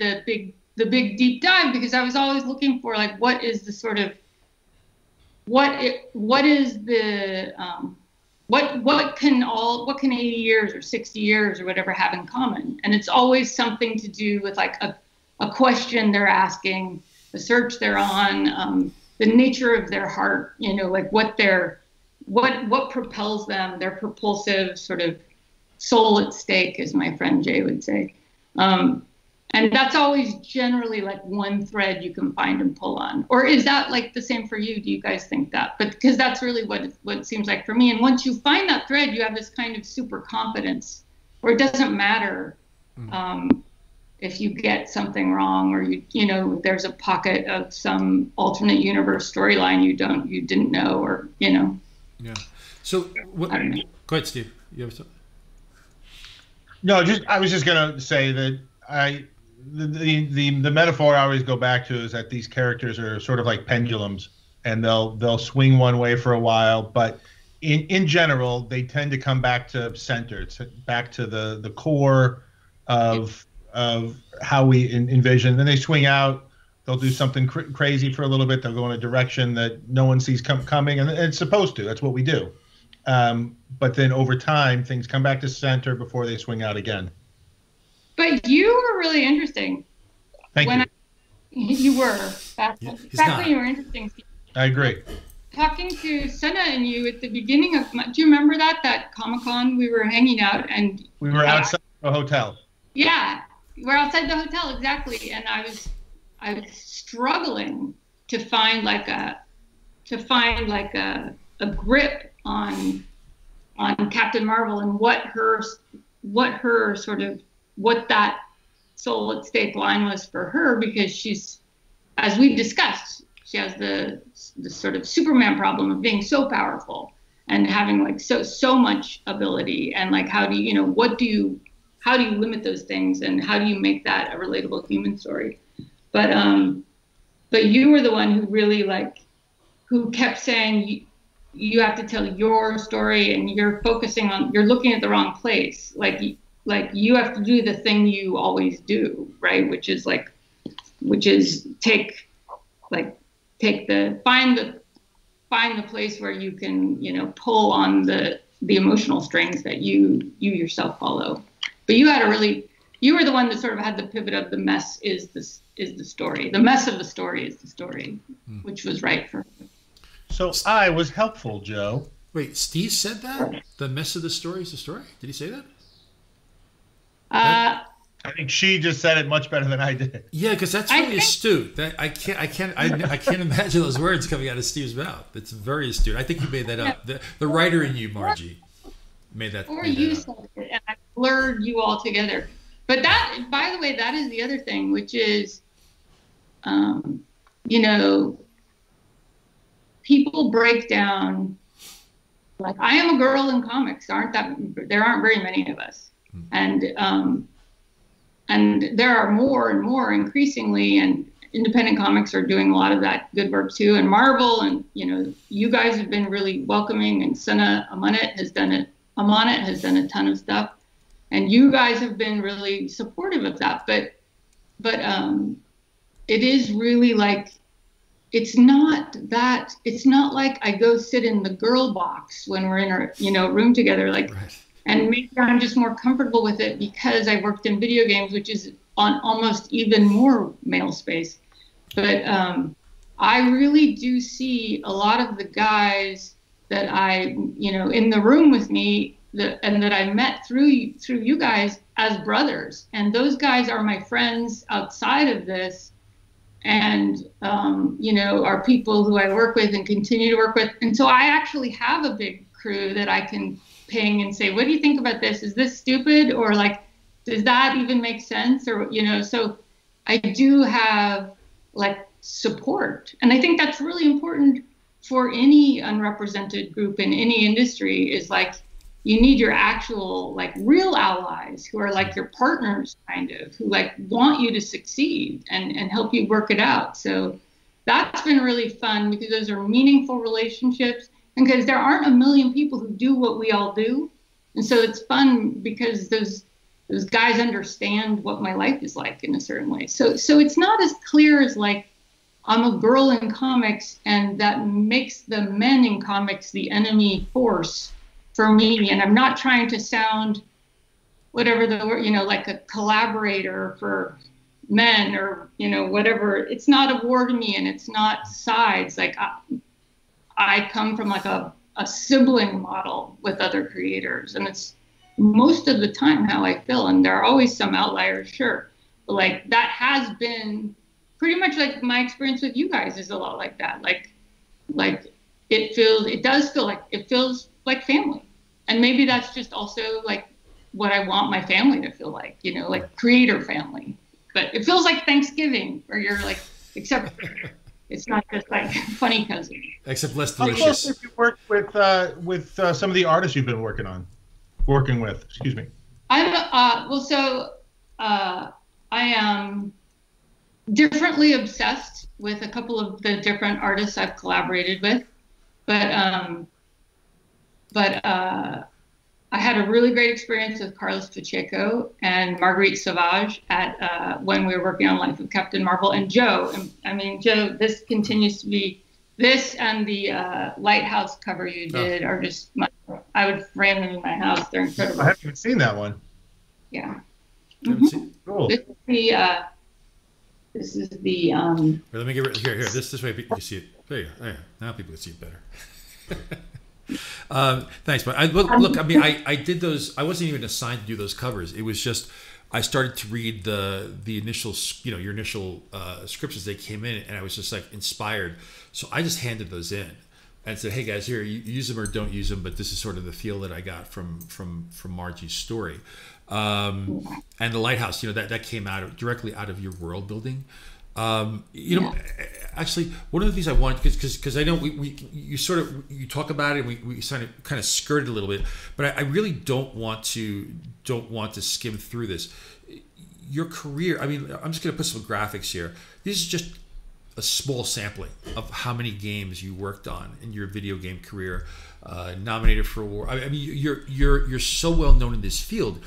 Speaker 3: the big the big deep dive because I was always looking for like what is the sort of what it, what is the um, what what can all what can 80 years or 60 years or whatever have in common? And it's always something to do with like a, a question they're asking the search they're on um, the nature of their heart you know like what their what what propels them their propulsive sort of soul at stake as my friend jay would say. Um, and that's always generally like one thread you can find and pull on. Or is that like the same for you? Do you guys think that? But because that's really what it, what it seems like for me. And once you find that thread you have this kind of super confidence. Where it doesn't matter mm. um, if you get something wrong or you you know there's a pocket of some alternate universe storyline you don't you didn't know or you know.
Speaker 1: Yeah. So what go ahead steve. You have something
Speaker 2: no just i was just gonna say that i the, the the metaphor I always go back to is that these characters are sort of like pendulums, and they'll they'll swing one way for a while, but in in general they tend to come back to center, to, back to the the core of of how we envision. Then they swing out. They'll do something cr- crazy for a little bit. They'll go in a direction that no one sees com- coming, and it's supposed to. That's what we do. Um, but then over time, things come back to center before they swing out again.
Speaker 3: But you were really interesting.
Speaker 2: Thank when you. I,
Speaker 3: you were. Back, yeah, back when you were interesting.
Speaker 2: I agree.
Speaker 3: Talking to Sana and you at the beginning of, do you remember that that Comic Con we were hanging out and
Speaker 2: we were outside the hotel.
Speaker 3: Yeah, we're outside the hotel exactly, and I was I was struggling to find like a to find like a a grip on on Captain Marvel and what her what her sort of what that soul at stake line was for her because she's, as we've discussed, she has the the sort of Superman problem of being so powerful and having like so so much ability and like how do you you know what do you how do you limit those things and how do you make that a relatable human story? But um but you were the one who really like who kept saying you, you have to tell your story and you're focusing on you're looking at the wrong place. Like like you have to do the thing you always do right? Which is like which is take like take the find the find the place where you can you know pull on the the emotional strings that you you yourself follow. But you had a really you were the one that sort of had the pivot of the mess is this is the story. The mess of the story is the story mm. which was right for her
Speaker 2: so i was helpful joe.
Speaker 1: Wait steve said that? The mess of the story is the story? Did he say that
Speaker 3: uh,
Speaker 2: I think she just said it much better than I did.
Speaker 1: Yeah, because that's really think... astute. That I can't, I can't, I, I, can't imagine those words coming out of Steve's mouth. It's very astute. I think you made that up. The, the writer in you, Margie, made that.
Speaker 3: Or
Speaker 1: made
Speaker 3: you said it, and I blurred you all together. But that, by the way, that is the other thing, which is, um, you know, people break down. Like I am a girl in comics. Aren't that there aren't very many of us and um, and there are more and more increasingly and independent comics are doing a lot of that good work too. And marvel and you know you guys have been really welcoming and Sana Amanat has done it Amanat has done a ton of stuff. And you guys have been really supportive of that. But but um it is really like it's not that it's not like I go sit in the girl box when we're in our you know room together. Like right and maybe I'm just more comfortable with it because I worked in video games, which is on almost even more male space. But um, I really do see a lot of the guys that I, you know, in the room with me, that, and that I met through through you guys as brothers, and those guys are my friends outside of this, and um, you know, are people who I work with and continue to work with, and so I actually have a big crew that I can ping and say, what do you think about this? Is this stupid? Or like, does that even make sense? Or, you know, so I do have like support. And I think that's really important for any unrepresented group in any industry is like, you need your actual like real allies who are like your partners kind of who like want you to succeed and and help you work it out so that's been really fun because those are meaningful relationships because there aren't a million people who do what we all do. And so it's fun because those those guys understand what my life is like in a certain way. So so it's not as clear as like i'm a girl in comics and that makes the men in comics the enemy force for me. And i'm not trying to sound whatever the word you know like a collaborator for men or you know whatever. It's not a war to me and it's not sides. Like I, I come from like a, a sibling model with other creators, and it's most of the time how I feel. And there are always some outliers, sure, but like that has been pretty much like my experience with you guys is a lot like that. Like, like it feels, it does feel like it feels like family, and maybe that's just also like what I want my family to feel like, you know, like creator family. But it feels like Thanksgiving, where you're like, except it's not just like funny cousin.
Speaker 1: Except less delicious. How
Speaker 2: close have you worked with uh, with uh, some of the artists you've been working on, working with? Excuse me.
Speaker 3: I'm uh, well, so uh, I am differently obsessed with a couple of the different artists I've collaborated with, but um, but uh, I had a really great experience with Carlos Pacheco and Marguerite Sauvage at uh, when we were working on Life of Captain Marvel and Joe. And, I mean, Joe, this continues to be this and the uh, Lighthouse cover you oh. did oh. are just my, I would frame them in my house. They're incredible.
Speaker 2: I haven't even seen that one.
Speaker 3: Yeah. Mm-hmm. Cool. This is the. Uh, this is the. Um,
Speaker 1: here, let me get rid, here. Here, this this way you can see it. There you go. There. Now people can see it better. Um, thanks, but I look, look. I mean, I, I did those. I wasn't even assigned to do those covers. It was just I started to read the the initial, you know, your initial uh, scripts as they came in, and I was just like inspired. So I just handed those in and said, "Hey guys, here, use them or don't use them." But this is sort of the feel that I got from from from Margie's story, um, and the lighthouse. You know, that that came out of, directly out of your world building. Um, you know, yeah. actually, one of the things I want because because I know we, we you sort of you talk about it, we we kind of kind of skirted a little bit, but I, I really don't want to don't want to skim through this. Your career, I mean, I'm just going to put some graphics here. This is just a small sampling of how many games you worked on in your video game career, uh, nominated for award. I mean, you're you're you're so well known in this field,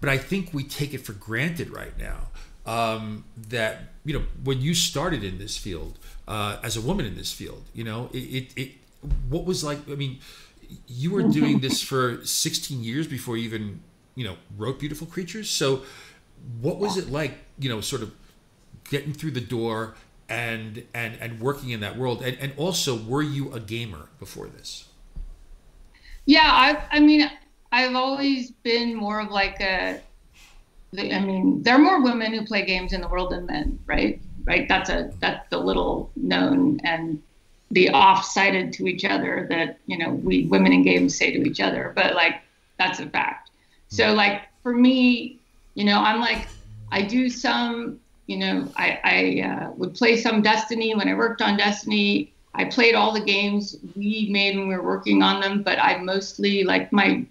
Speaker 1: but I think we take it for granted right now um, that you know when you started in this field uh, as a woman in this field, you know it, it, it what was like. I mean, you were doing this for 16 years before you even you know wrote Beautiful Creatures. So, what was it like? You know, sort of getting through the door and and and working in that world and, and also were you a gamer before this
Speaker 3: yeah i i mean i've always been more of like a i mean there are more women who play games in the world than men right right that's a that's the little known and the off-sided to each other that you know we women in games say to each other but like that's a fact so hmm. like for me you know i'm like i do some you know, I, I uh, would play some Destiny when I worked on Destiny. I played all the games we made when we were working on them, but I mostly like my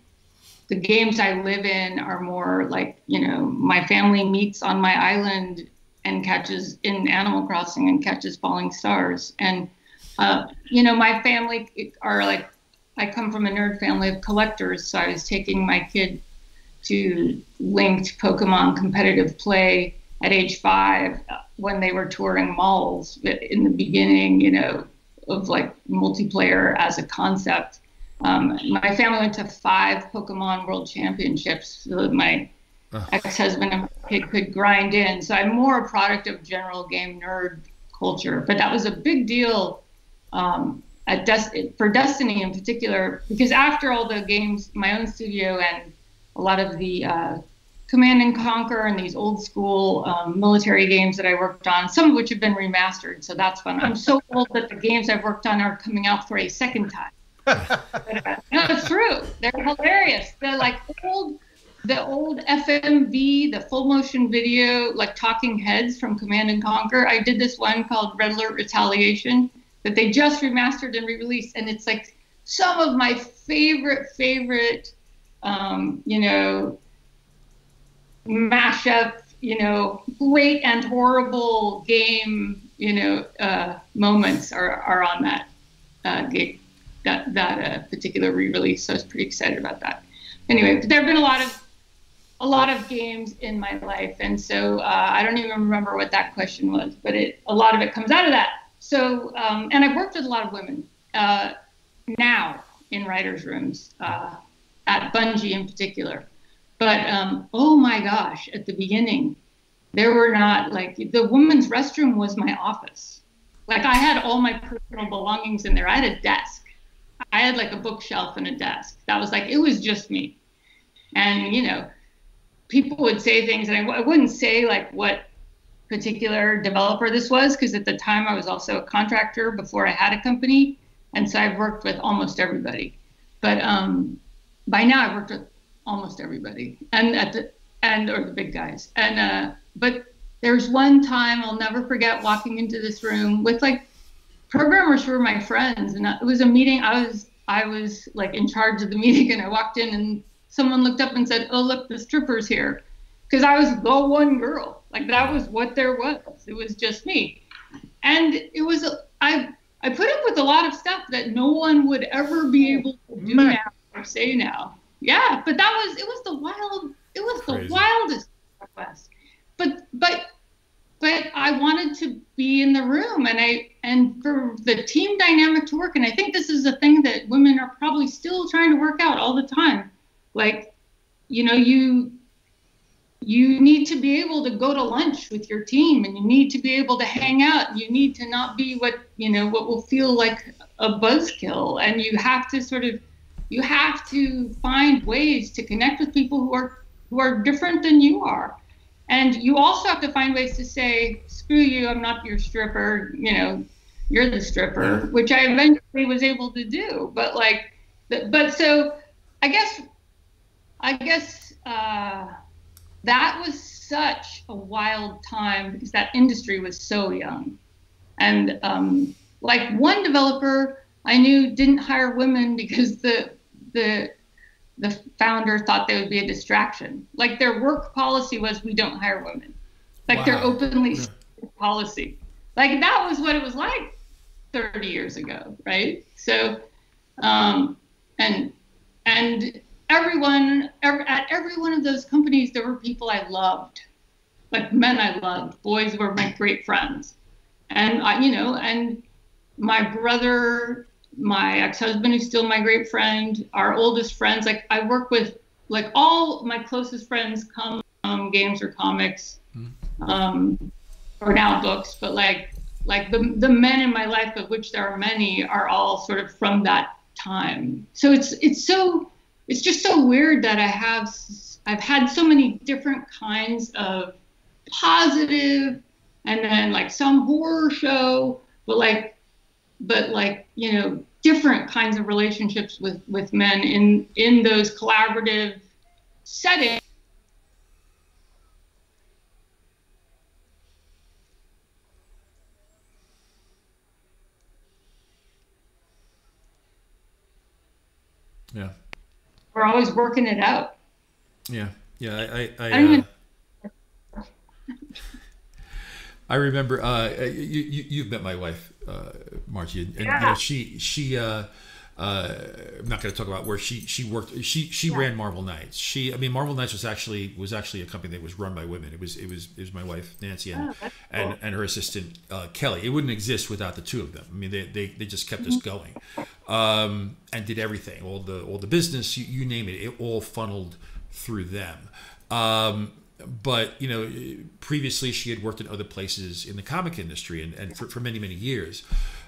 Speaker 3: the games I live in are more like you know my family meets on my island and catches in Animal Crossing and catches falling stars, and uh, you know my family are like I come from a nerd family of collectors, so I was taking my kid to linked Pokemon competitive play at age five when they were touring malls in the beginning, you know, of like multiplayer as a concept. Um, my family went to five Pokemon World Championships. So my uh. ex-husband and kid could grind in. So I'm more a product of general game nerd culture. But that was a big deal um, at Des- for Destiny in particular, because after all the games, my own studio and a lot of the uh, Command and Conquer and these old school um, military games that I worked on, some of which have been remastered. So that's fun. I'm so old that the games I've worked on are coming out for a second time. It's true. They're hilarious. They're like old, the old FMV, the full motion video, like talking heads from Command and Conquer. I did this one called Red Alert Retaliation that they just remastered and re-released, and it's like some of my favorite, favorite, um, you know, mashup, you know, great and horrible game, you know, uh, moments are, are on that uh, game, that that uh, particular re-release. So I was pretty excited about that. Anyway, there have been a lot of a lot of games in my life, and so uh, I don't even remember what that question was, but it a lot of it comes out of that. So, um, and I've worked with a lot of women uh, now in writers' rooms uh, at Bungie in particular. But um, oh my gosh, at the beginning, there were not like the woman's restroom was my office. Like I had all my personal belongings in there. I had a desk. I had like a bookshelf and a desk. That was like it was just me. And you know, people would say things, and I, I wouldn't say like what particular developer this was because at the time I was also a contractor before I had a company, and so I've worked with almost everybody. But um, by now I've worked with almost everybody, and at the and or the big guys. And uh, but there's one time I'll never forget walking into this room with like programmers were my friends, and it was a meeting. I was I was like in charge of the meeting, and I walked in, and someone looked up and said, "Oh look, the strippers here," because I was the one girl. Like that was what there was. It was just me, and it was I. I put up with a lot of stuff that no one would ever be able to do now or say now yeah, but that was it was the wild it was Crazy. the wildest request. But but but I wanted to be in the room and I and for the team dynamic to work and I think this is a thing that women are probably still trying to work out all the time. Like you know, you you need to be able to go to lunch with your team and you need to be able to hang out. You need to not be what, you know, what will feel like a buzzkill and you have to sort of you have to find ways to connect with people who are who are different than you are and you also have to find ways to say screw you i'm not your stripper you know you're the stripper which i eventually was able to do. But like but so i guess i guess uh, that was such a wild time because that industry was so young. And um, like one developer I knew didn't hire women because the the the founder thought they would be a distraction. Like their work policy was, we don't hire women. Like wow. their openly yeah. policy. like that was what it was like 30 years ago, right? So, um, and and everyone every, at every one of those companies, there were people I loved, like men I loved, boys were my great friends, and I, you know, and my brother, my ex-husband, who's still my great friend, our oldest friends. Like I work with, like all my closest friends come from games or comics, um, or now books, but like like the the men in my life, of which there are many, are all sort of from that time. So it's it's so it's just so weird that I have I've had so many different kinds of positive and then like some horror show, but like but like you know different kinds of relationships with with men in in those collaborative settings
Speaker 1: Yeah.
Speaker 3: we're always working it out
Speaker 1: Yeah. Yeah. I. I, I,
Speaker 3: I
Speaker 1: uh, I remember uh, you, you you've met my wife, uh, Margie, and, and you know, she she uh, uh, I'm not going to talk about where she she worked. She she ran Marvel Knights. She I mean Marvel Knights was actually was actually a company that was run by women. It was it was it was my wife Nancy and
Speaker 3: Oh, that's
Speaker 1: and, and her assistant uh, Kelly. It wouldn't exist without the two of them. I mean they they, they just kept us
Speaker 3: Mm-hmm.
Speaker 1: going um, and did everything. All the all the business you, you name it. It all funneled through them. Um, but you know, previously she had worked in other places in the comic industry and, and for, for many many years.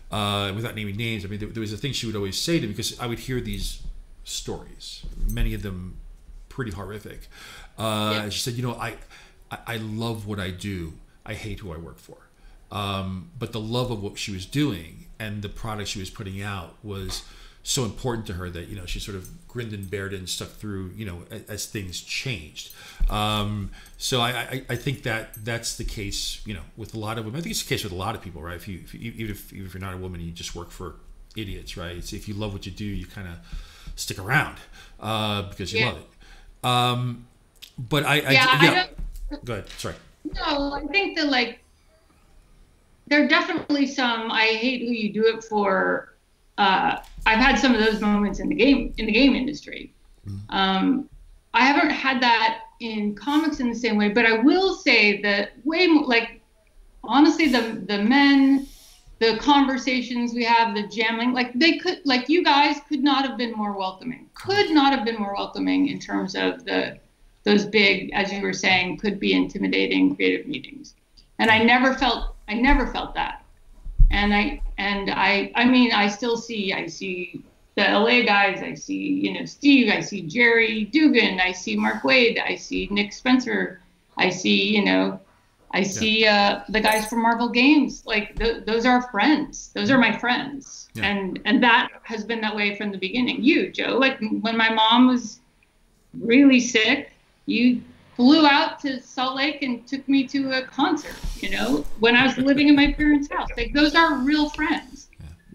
Speaker 1: Uh, without naming names, I mean, there, there was a thing she would always say to me because I would hear these stories, many of them pretty horrific. Uh,
Speaker 3: Yeah.
Speaker 1: She said, "You know, I, I I love what I do. I hate who I work for." Um, but the love of what she was doing and the product she was putting out was so important to her that you know she sort of grinned and bared it and stuck through you know as, as things changed. Um, so I, I, I think that that's the case you know with a lot of women. I think it's the case with a lot of people right? If you, if you even, if, even if you're not a woman you just work for idiots right? It's, if you love what you do you kind of stick around uh, because you
Speaker 3: Yeah.
Speaker 1: love it. Um, but I, I
Speaker 3: yeah, I
Speaker 1: go ahead sorry.
Speaker 3: No, I think that like there are definitely some I hate who you do it for. Uh, I've had some of those moments in the game in the game industry. Um, I haven't had that in comics in the same way, but I will say that way more like honestly the the men the conversations we have the jamming like they could like you guys could not have been more welcoming. Could not have been more welcoming in terms of the those big as you were saying could be intimidating creative meetings. And i never felt i never felt that and i and i i mean i still see i see the la guys i see you know steve i see Gerry Duggan i see Mark Waid i see nick spencer i see you know i see uh, the guys from marvel games. Like th- those are friends. Those are my friends.
Speaker 1: Yeah.
Speaker 3: and and that has been that way from the beginning. You joe like when my mom was really sick you flew out to Salt Lake and took me to a concert, you know, when I was living in my parents' house. Like those are real friends.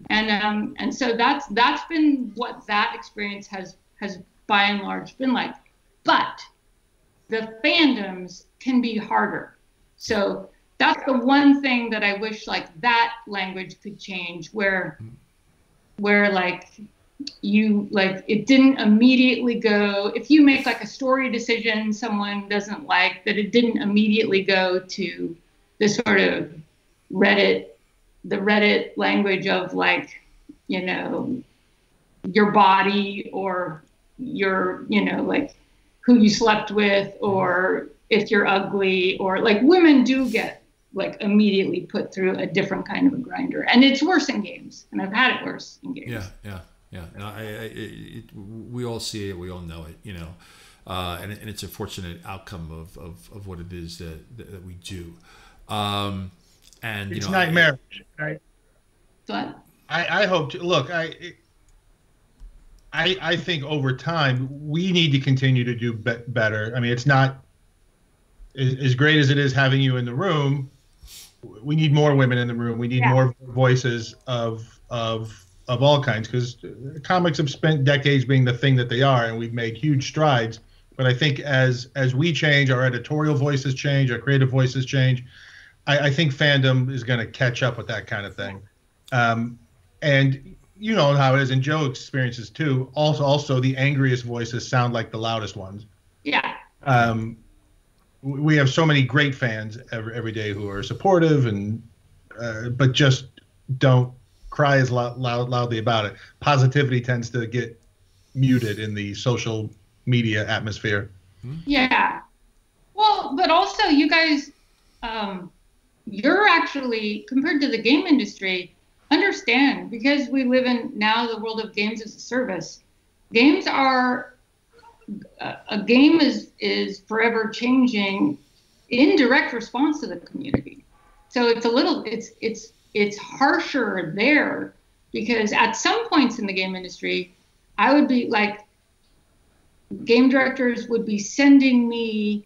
Speaker 3: And um and so that's that's been what that experience has has by and large been like. But the fandoms can be harder. So that's the one thing that I wish like that language could change where where like you like it didn't immediately go if you make like a story decision someone doesn't like that it didn't immediately go to the sort of reddit the reddit language of like you know your body or your you know like who you slept with or if you're ugly or like women do get like immediately put through a different kind of a grinder. And it's worse in games and i've had it worse in games.
Speaker 1: Yeah, yeah, yeah. No, I, I, it, it, we all see it. We all know it. You know, uh, and, and it's a fortunate outcome of, of, of what it is that, that, that we do. Um, and you
Speaker 2: It's
Speaker 1: know,
Speaker 2: nightmarish. I,
Speaker 3: but
Speaker 2: I, I hope to look. I, I, I think over time we need to continue to do be- better. I mean, it's not as, as great as it is having you in the room. We need more women in the room. We need
Speaker 3: Yeah.
Speaker 2: more voices of of of all kinds because comics have spent decades being the thing that they are, and we've made huge strides. But I think as as we change, our editorial voices change, our creative voices change. I, I think fandom is going to catch up with that kind of thing. Um, and you know how it is, and Joe experiences too. Also, also the angriest voices sound like the loudest ones.
Speaker 3: Yeah.
Speaker 2: Um, we have so many great fans every, every day who are supportive and uh, but just don't cry as loud, loud, loudly about it. Positivity tends to get muted in the social media atmosphere.
Speaker 3: Yeah. Well, but also you guys, um, you're actually compared to the game industry, understand because we live in now the world of games as a service. Games are a, a game is is forever changing in direct response to the community. So it's a little it's it's it's harsher there because at some points in the game industry, I would be like game directors would be sending me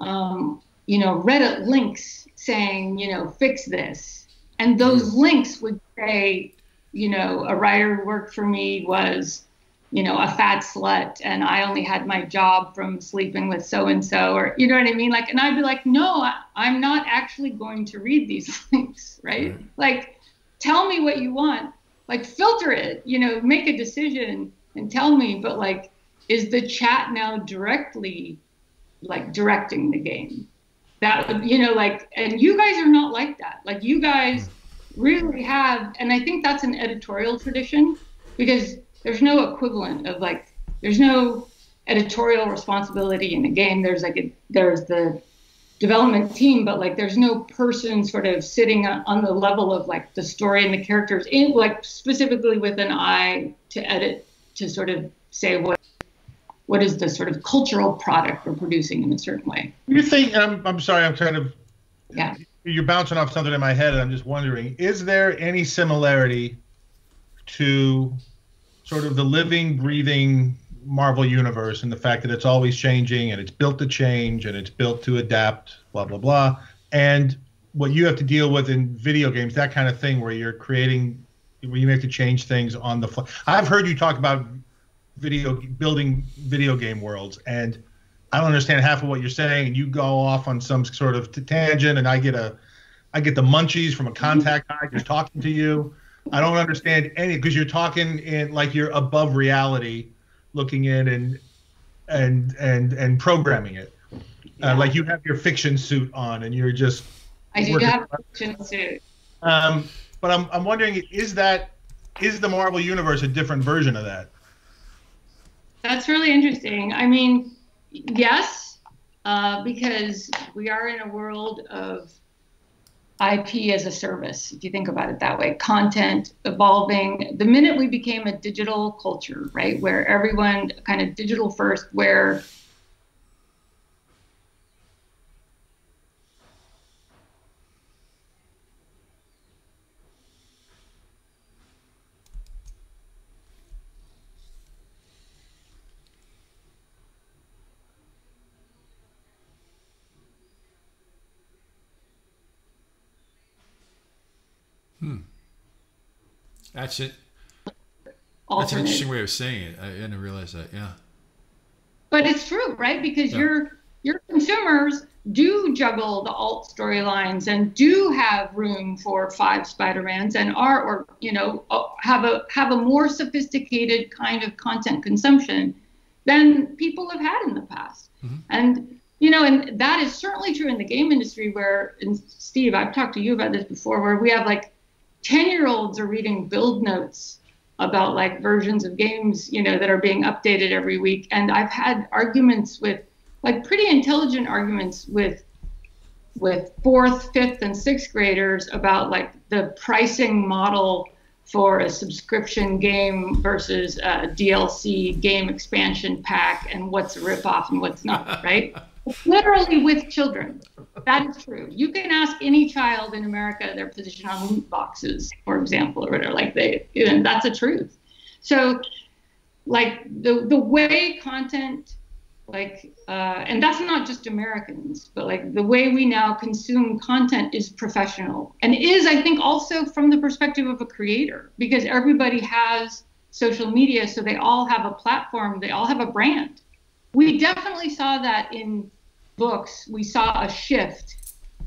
Speaker 3: um, you know Reddit links saying you know fix this, and those links would say you know a writer who worked for me was you know, a fat slut and I only had my job from sleeping with so and so, or you know what I mean? Like, and I'd be like, no, I, am not actually going to read these things, right? right? Like, tell me what you want, like, filter it, you know, make a decision and tell me, but like, is the chat now directly like directing the game? That would, you know, like, and you guys are not like that. Like, you guys mm-hmm. really have, and I think that's an editorial tradition because there's no equivalent of like there's no editorial responsibility in a game. There's like a, there's the development team, but like there's no person sort of sitting on the level of like the story and the characters in like specifically with an eye to edit to sort of say what what is the sort of cultural product we're producing in a certain way.
Speaker 2: You think I'm I'm sorry, I'm kind of
Speaker 3: yeah.
Speaker 2: You're bouncing off something in my head, and I'm just wondering: is there any similarity to sort of the living, breathing Marvel universe and the fact that it's always changing and it's built to change and it's built to adapt, blah blah blah. And what you have to deal with in video games, that kind of thing, where you're creating, where you have to change things on the fly. I've heard you talk about video building video game worlds, and I don't understand half of what you're saying, and you go off on some sort of tangent, and I get a, I get the munchies from a contact guy just talking to you. I don't understand any because you're talking in like you're above reality, looking in and and and and programming it. Uh, yeah. Uh, like you have your fiction suit on and you're just.
Speaker 3: I do have a fiction suit.
Speaker 2: Um, but I'm I'm wondering is that is the Marvel universe a different version of that?
Speaker 3: That's really interesting. I mean, yes, uh, because we are in a world of IP as a service, if you think about it that way, content evolving. The minute we became a digital culture, right, where everyone kind of digital first, where
Speaker 1: Hmm. That's it. That's an interesting way of saying it. I didn't realize that. Yeah.
Speaker 3: But it's true, right? Because yeah. your your consumers do juggle the alt storylines and do have room for five Spider-Mans and are or you know uh, have a have a more sophisticated kind of content consumption than people have had in the past. Mm-hmm. And you know, and that is certainly true in the game industry where and Steve, I've talked to you about this before, where we have like 10 year olds are reading build notes about like versions of games, you know, that are being updated every week. And I've had arguments with like pretty intelligent arguments with with fourth, fifth, and sixth graders about like the pricing model for a subscription game versus a DLC game expansion pack and what's a ripoff and what's not, right? Literally with children. That is true. You can ask any child in America their position on loot boxes, for example, or whatever. Like they, and that's a truth. So, like the the way content, like, uh, and that's not just Americans, but like the way we now consume content is professional and is, I think, also from the perspective of a creator, because everybody has social media, so they all have a platform, they all have a brand we definitely saw that in books. We saw a shift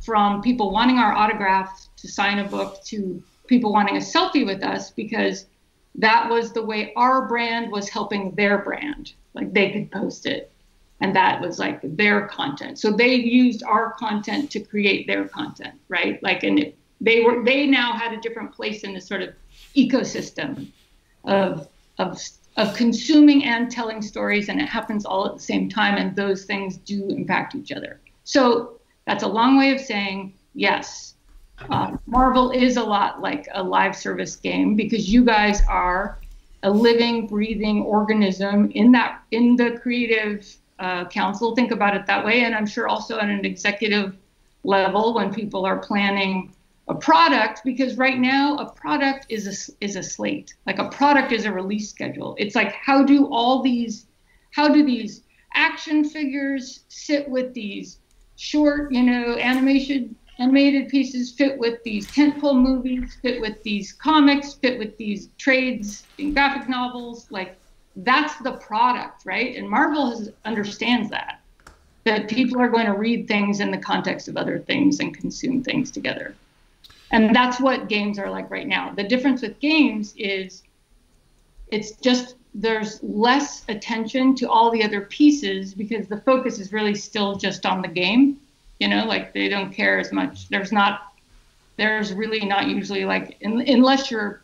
Speaker 3: from people wanting our autograph to sign a book to people wanting a selfie with us because that was the way our brand was helping their brand. Like they could post it. And that was like their content. So they used our content to create their content, right? Like, and it, they were, they now had a different place in this sort of ecosystem of, of, of consuming and telling stories. And it happens all at the same time. And those things do impact each other. So that's a long way of saying, yes, uh, Marvel is a lot like a live service game because you guys are a living, breathing organism in that in the creative uh, council. Think about it that way, and I'm sure also at an executive level when people are planning a product because right now a product is a is a slate like a product is a release schedule it's like how do all these how do these action figures sit with these short you know animation animated pieces fit with these tentpole movies, fit with these comics, fit with these trades and graphic novels. Like that's the product, right? And Marvel has, understands that that people are going to read things in the context of other things and consume things together. And that's what games are like right now. The difference with games is it's just there's less attention to all the other pieces because the focus is really still just on the game you know like they don't care as much there's not there's really not usually like in, unless you're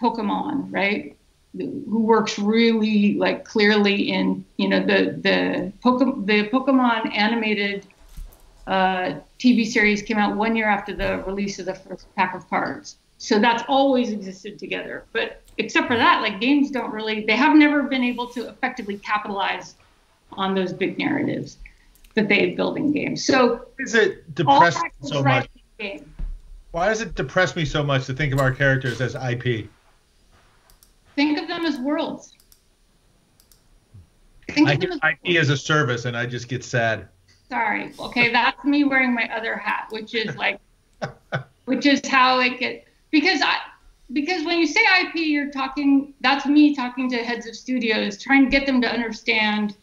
Speaker 3: pokemon right who works really like clearly in you know the the pokemon the pokemon animated uh, tv series came out one year after the release of the first pack of cards so that's always existed together but except for that like games don't really they have never been able to effectively capitalize on those big narratives that they build in games. So
Speaker 2: is it depressing so much? Why does it depress me so much to think of our characters as IP?
Speaker 3: Think of them as worlds.
Speaker 2: Think I get IP as a service, and I just get sad.
Speaker 3: Sorry. Okay, that's me wearing my other hat, which is like, which is how it gets because I because when you say IP, you're talking. That's me talking to heads of studios, trying to get them to understand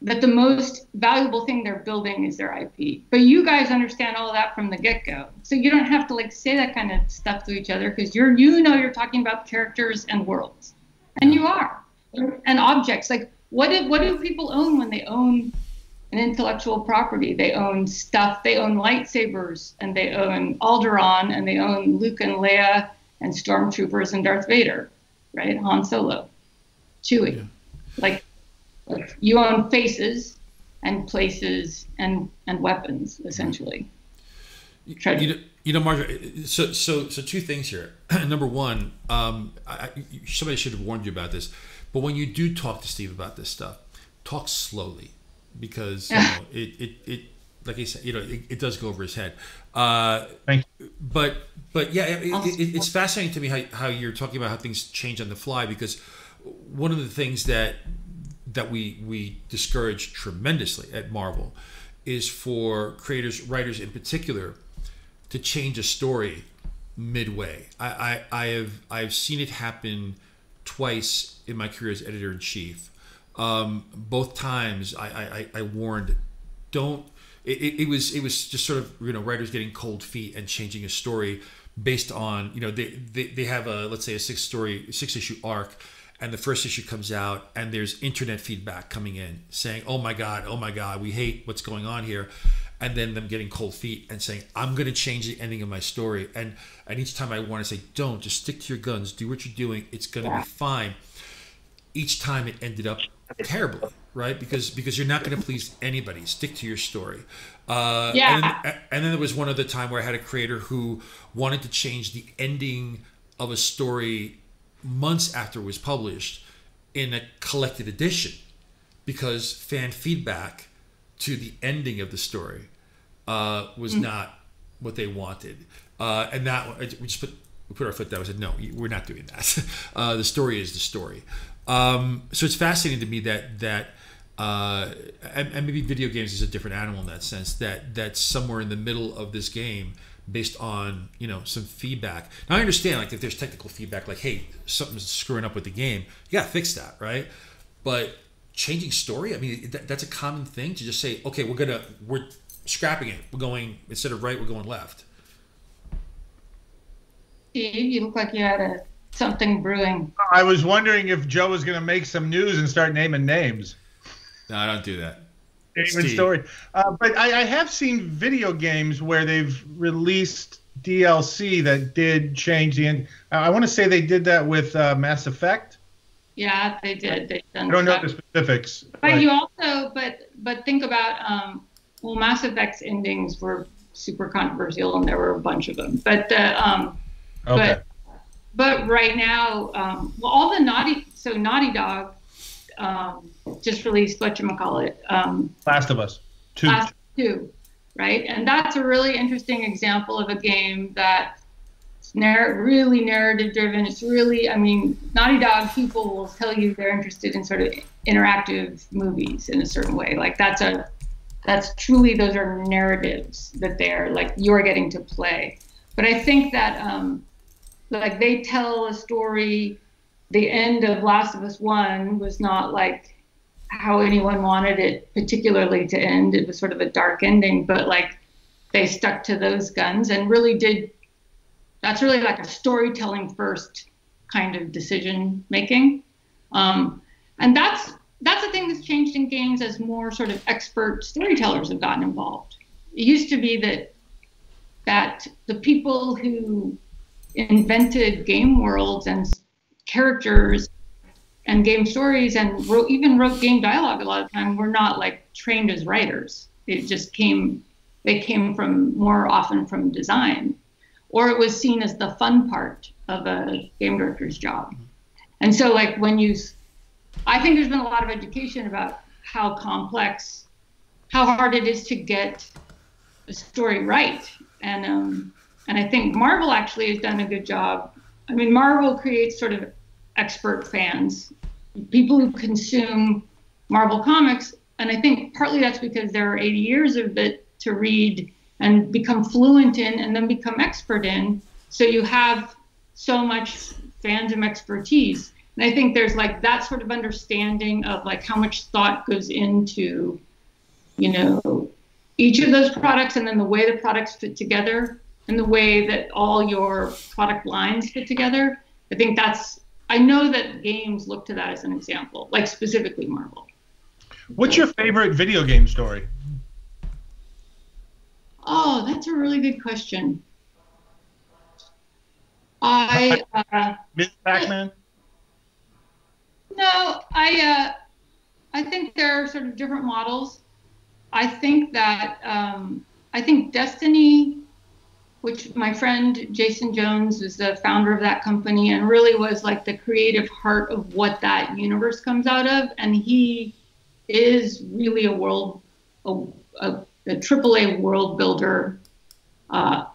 Speaker 3: that the most valuable thing they're building is their IP. But you guys understand all that from the get-go. So you don't have to like say that kind of stuff to each other because you're you know you're talking about characters and worlds. And you are. And objects. Like what do what do people own when they own intellectual property? They own stuff, they own lightsabers and they own Alderaan and they own Luke and Leia and stormtroopers and Darth Vader, right? Han Solo. Chewie. Yeah. Like you own faces and places and and weapons essentially.
Speaker 1: You know, you know, Margaret. So, so, so, two things here. Number one, um, I, somebody should have warned you about this. But when you do talk to Steve about this stuff, talk slowly, because you know, it, it, it, like I said, you know, it, it does go over his head. Uh,
Speaker 2: Thank you.
Speaker 1: But, but yeah, it, it's fascinating to me how, how you're talking about how things change on the fly because one of the things that that we we discourage tremendously at Marvel is for creators, writers in particular, to change a story midway. I, I, I have I've seen it happen twice in my career as editor in chief. Um, both times I, I, I warned, don't. It, it, was it was just sort of you know writers getting cold feet and changing a story based on you know they, they, they have a let's say a six story six issue arc and the first issue comes out and there's internet feedback coming in saying oh my god oh my god we hate what's going on here and then them getting cold feet and saying i'm going to change the ending of my story and and each time i want to say don't just stick to your guns do what you're doing it's going to yeah. be fine each time it ended up terribly right because because you're not going to please anybody stick to your story uh,
Speaker 3: yeah.
Speaker 1: And, and then there was one other time where i had a creator who wanted to change the ending of a story months after it was published in a collected edition because fan feedback to the ending of the story uh, was mm. not what they wanted. Uh, and that we just put we put our foot down. and said, no, we're not doing that. Uh, the story is the story. Um, so it's fascinating to me that that uh, and, and, maybe video games is a different animal in that sense. That that somewhere in the middle of this game based on you know some feedback. Now I understand like if there's technical feedback, like hey something's screwing up with the game, you gotta fix that, right? But changing story, I mean that, that's a common thing to just say okay we're gonna we're scrapping it. We're going instead of right, we're going left.
Speaker 3: You look like you had a something brewing.
Speaker 2: I was wondering if Joe was going to make some news and start naming names.
Speaker 1: No, I don't do that.
Speaker 2: Naming story. Uh, but I, I have seen video games where they've released DLC that did change the end. I want to say they did that with uh, Mass Effect.
Speaker 3: Yeah, they did. They
Speaker 2: I don't know the specifics.
Speaker 3: But, but you also, but but think about, um, well, Mass Effect's endings were super controversial, and there were a bunch of them. But the um, okay. but but right now, um, well, all the naughty, so Naughty Dog um, just released what you call it. Um,
Speaker 2: Last of Us
Speaker 3: two. Last two, right? And that's a really interesting example of a game that narr- really narrative driven. It's really, I mean, Naughty Dog people will tell you they're interested in sort of interactive movies in a certain way. Like that's a, that's truly those are narratives that they're like you're getting to play. But I think that um, like they tell a story. The end of Last of Us One was not like how anyone wanted it particularly to end. It was sort of a dark ending, but like they stuck to those guns and really did that's really like a storytelling first kind of decision making. Um, and that's that's a thing that's changed in games as more sort of expert storytellers have gotten involved. It used to be that that the people who invented game worlds and characters and game stories and wrote, even wrote game dialogue a lot of time were not like trained as writers. It just came they came from more often from design or it was seen as the fun part of a game director's job. And so, like, when you, I think there's been a lot of education about how complex, how hard it is to get a story right. And, um, and I think Marvel actually has done a good job. I mean, Marvel creates sort of expert fans, people who consume Marvel comics. And I think partly that's because there are 80 years of it to read and become fluent in and then become expert in. So you have so much fandom expertise. And I think there's like that sort of understanding of like how much thought goes into, you know, each of those products and then the way the products fit together and the way that all your product lines fit together. I think that's I know that games look to that as an example, like specifically Marvel.
Speaker 2: What's your favorite video game story?
Speaker 3: Oh, that's a really good question. I uh,
Speaker 2: Miss Pac-Man.
Speaker 3: No, I uh, I think there are sort of different models. I think that um, I think Destiny, which my friend Jason Jones is the founder of that company and really was like the creative heart of what that universe comes out of, and he is really a world a, a the AAA world builder uh,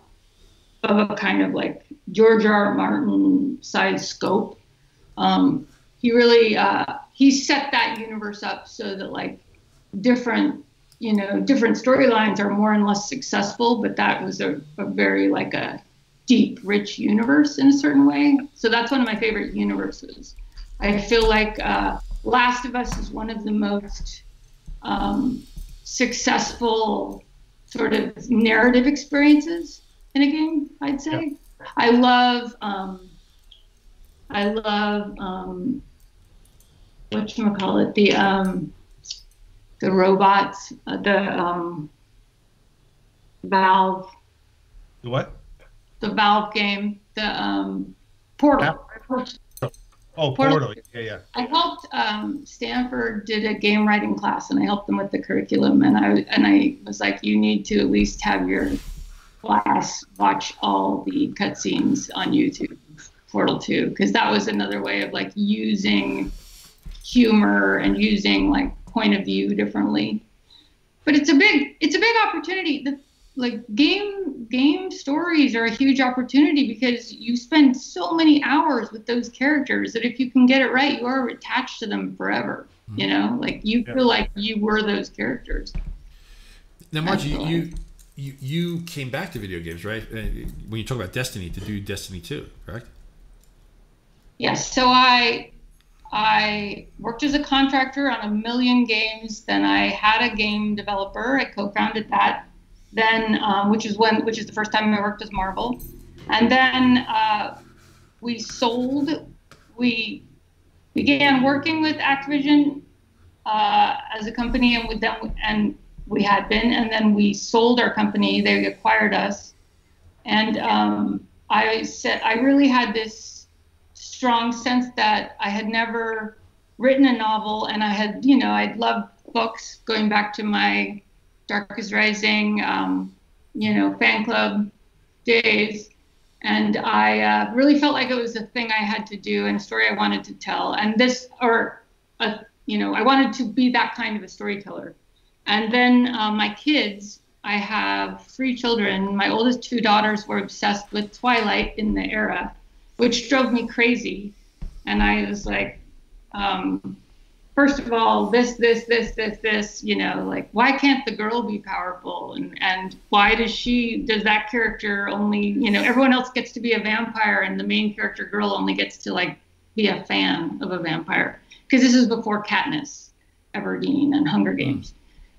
Speaker 3: of a kind of like George R. R. Martin size scope. Um, he really uh, he set that universe up so that like different you know different storylines are more and less successful, but that was a, a very like a deep, rich universe in a certain way. So that's one of my favorite universes. I feel like uh, Last of Us is one of the most um, successful sort of narrative experiences in a game, I'd say. I love um, I love um, what you call it the um, the robots uh, the um, Valve
Speaker 2: the what
Speaker 3: the Valve game the um, Portal.
Speaker 2: Oh, Portal. Yeah, yeah. I
Speaker 3: helped um, Stanford did a game writing class, and I helped them with the curriculum. And I and I was like, you need to at least have your class watch all the cutscenes on YouTube. Portal 2, because that was another way of like using humor and using like point of view differently. But it's a big it's a big opportunity. The like game game stories are a huge opportunity because you spend so many hours with those characters that if you can get it right you are attached to them forever you know like you yeah. feel like you were those characters
Speaker 1: now margie you, you you came back to video games right uh, when you talk about destiny to do destiny 2 correct
Speaker 3: yes so i I worked as a contractor on a million games. Then I had a game developer. I co-founded that then um, which is when which is the first time I worked with Marvel, and then uh, we sold. We began working with Activision uh, as a company, and with them, and we had been, and then we sold our company. They acquired us, and um, I said I really had this strong sense that I had never written a novel, and I had, you know, I'd loved books going back to my Dark Rising, um, you know, fan club days. And I uh, really felt like it was a thing I had to do and a story I wanted to tell. And this, or, a, you know, I wanted to be that kind of a storyteller. And then uh, my kids, I have three children. My oldest two daughters were obsessed with Twilight in the era, which drove me crazy. And I was like, um, first of all, this, this, this, this, this, you know, like why can't the girl be powerful? And and why does she does that character only, you know, everyone else gets to be a vampire and the main character girl only gets to like be a fan of a vampire. Because this is before Katniss Everdeen and Hunger hmm. Games.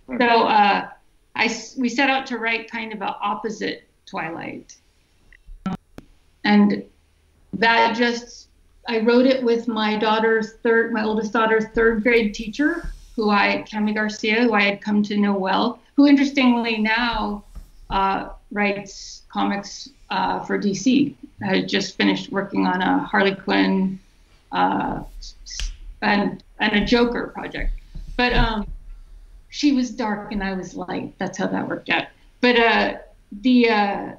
Speaker 3: So uh, I we set out to write kind of an opposite Twilight. And that just I wrote it with my daughter's third, my oldest daughter's third grade teacher, who I, Kami Garcia, who I had come to know well, who interestingly now uh, writes comics uh, for DC. I had just finished working on a Harley Quinn uh, and and a Joker project, but um, she was dark and I was light. That's how that worked out. But uh, the uh,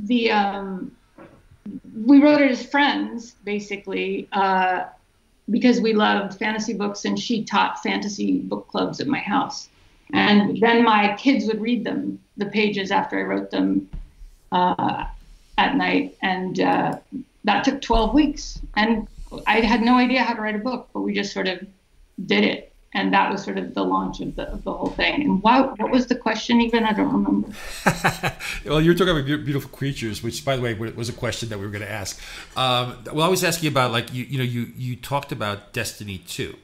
Speaker 3: the um, we wrote it as friends, basically, uh, because we loved fantasy books, and she taught fantasy book clubs at my house. And then my kids would read them, the pages after I wrote them uh, at night, and uh, that took 12 weeks. And I had no idea how to write a book, but we just sort of did it and that was sort of the launch of the, of the whole thing. And why, what was the question even? I don't remember.
Speaker 1: well, you were talking about beautiful creatures, which, by the way, was a question that we were going to ask. Um, well, I was asking about like you, you know, you you talked about Destiny two,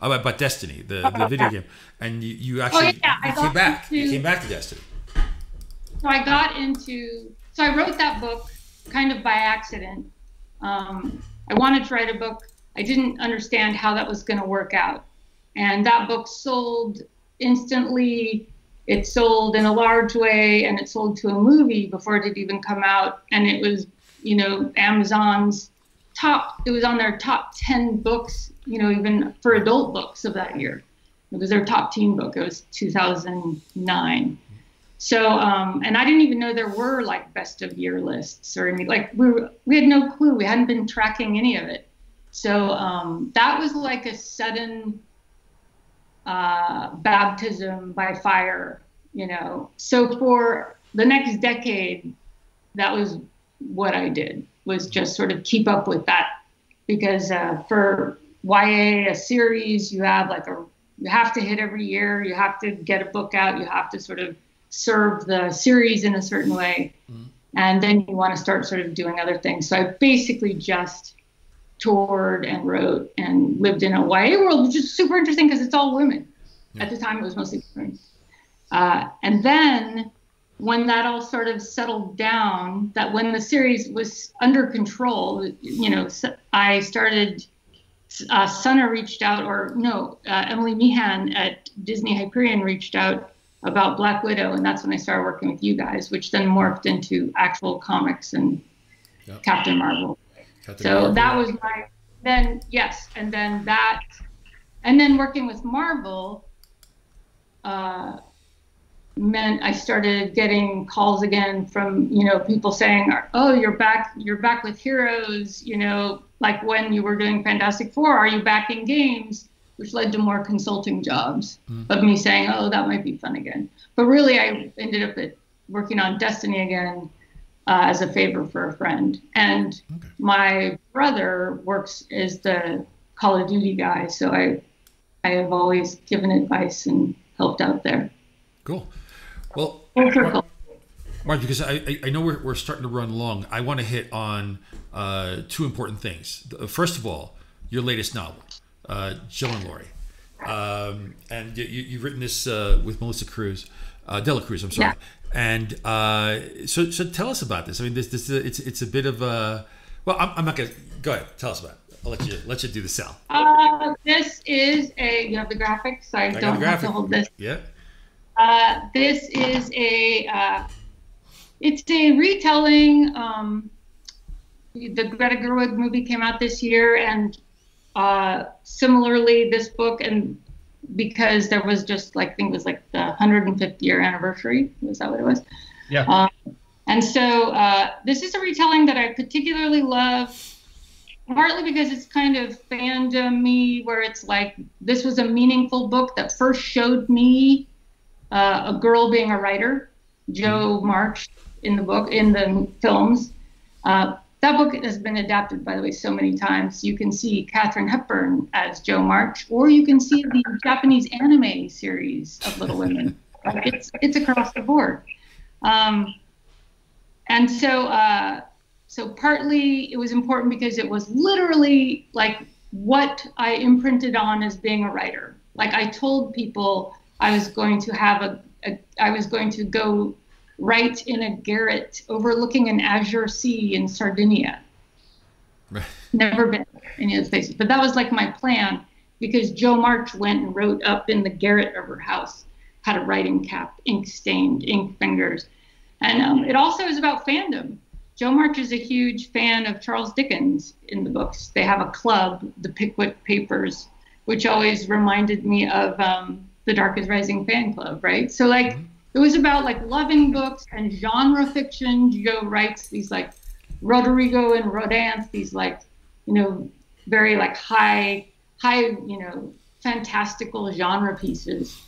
Speaker 1: about, about Destiny, the, the oh, video game, and you, you oh, actually oh, yeah, you came back. Into, you came back to Destiny.
Speaker 3: So I got into. So I wrote that book kind of by accident. Um, I wanted to write a book. I didn't understand how that was going to work out and that book sold instantly. It sold in a large way, and it sold to a movie before it had even come out. And it was, you know, Amazon's top. It was on their top ten books, you know, even for adult books of that year. It was their top teen book. It was 2009. So, um, and I didn't even know there were like best of year lists or any, like we were, we had no clue. We hadn't been tracking any of it. So um, that was like a sudden uh, baptism by fire, you know. So for the next decade, that was what I did was just sort of keep up with that because uh, for YA a series you have like a you have to hit every year you have to get a book out you have to sort of serve the series in a certain way mm-hmm. and then you want to start sort of doing other things so I basically just toured and wrote and lived in a YA world, which is super interesting because it's all women. Yeah. At the time, it was mostly women. Uh, and then when that all sort of settled down, that when the series was under control, you know, I started. Uh, Sana reached out, or no, uh, Emily Meehan at Disney Hyperion reached out about Black Widow, and that's when I started working with you guys, which then morphed into actual comics and yep. Captain Marvel so that was my then yes, and then that, and then working with Marvel. Uh, meant I started getting calls again from you know people saying, "Oh, you're back, you're back with Heroes," you know, like when you were doing Fantastic Four, are you back in games? Which led to more consulting jobs mm. of me saying, "Oh, that might be fun again." But really, I ended up at, working on Destiny again, uh, as a favor for a friend. And okay. my brother works as the Call of Duty guy, so I I have always given advice and helped out there.
Speaker 1: Cool. Well, Mark, because I, I know we're, we're starting to run long, I want to hit on uh, two important things. First of all, your latest novel, uh, Jo and Laurie. Um, and you, have written this uh, with Melissa Cruz, uh, de la Cruz. I'm sorry. And uh, so, so tell us about this. I mean, this, this, it's, it's a bit of a. Well, I'm, I'm not gonna go ahead. Tell us about it. I'll let you let you do the sell.
Speaker 3: Uh, this is a. You have the graphics. So I, I don't have to hold this.
Speaker 1: Yeah.
Speaker 3: Uh, this is a. Uh, it's a retelling. Um, the Greta Gerwig movie came out this year, and uh, similarly, this book and because there was just like I think it was like the 150th year anniversary. Was that what it was?
Speaker 2: Yeah. Um,
Speaker 3: and so uh, this is a retelling that I particularly love, partly because it's kind of fandom me, where it's like this was a meaningful book that first showed me uh, a girl being a writer. Jo mm-hmm. March in the book in the films. Uh, that book has been adapted, by the way, so many times. You can see Katharine Hepburn as Jo March, or you can see the Japanese anime series of Little Women. it's it's across the board. Um, and so, uh, so partly it was important because it was literally like what I imprinted on as being a writer. Like I told people I was going to have a, a I was going to go write in a garret overlooking an azure sea in Sardinia. Never been in any of those places, but that was like my plan because Jo March went and wrote up in the garret of her house, had a writing cap, ink stained, ink fingers, and um, it also is about fandom. Jo March is a huge fan of Charles Dickens in the books. They have a club, the Pickwick Papers, which always reminded me of um, the Dark is Rising fan club, right? So like. Mm-hmm it was about like loving books and genre fiction. Jo writes these like Roderigo and Rodanthe, these like, you know, very like high, high, you know, fantastical genre pieces.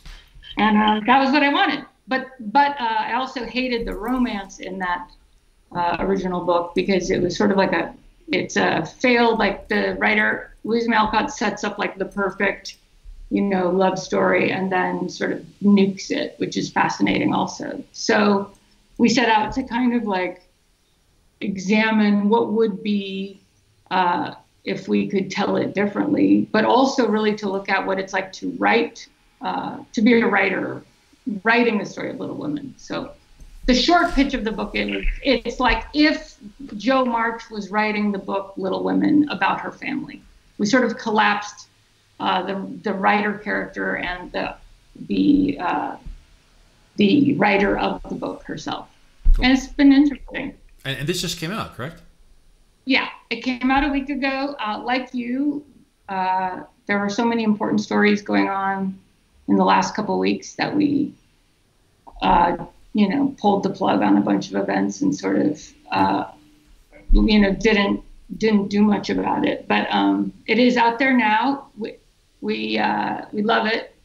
Speaker 3: And uh, that was what I wanted. But but uh, I also hated the romance in that uh, original book because it was sort of like a it's a failed like the writer Louisa May Alcott sets up like the perfect you know, love story and then sort of nukes it, which is fascinating also. So we set out to kind of like examine what would be uh, if we could tell it differently, but also really to look at what it's like to write, uh, to be a writer, writing the story of Little Women. So the short pitch of the book is it's like if Jo March was writing the book Little Women about her family. We sort of collapsed uh, the the writer character and the the uh, the writer of the book herself. Cool. And it's been interesting.
Speaker 1: And, and, this just came out, correct?
Speaker 3: Yeah, it came out a week ago. Uh, like you, uh, there were so many important stories going on in the last couple of weeks that we, uh, you know, pulled the plug on a bunch of events and sort of, uh, you know, didn't didn't do much about it. But um, it is out there now. We, we uh, we love it.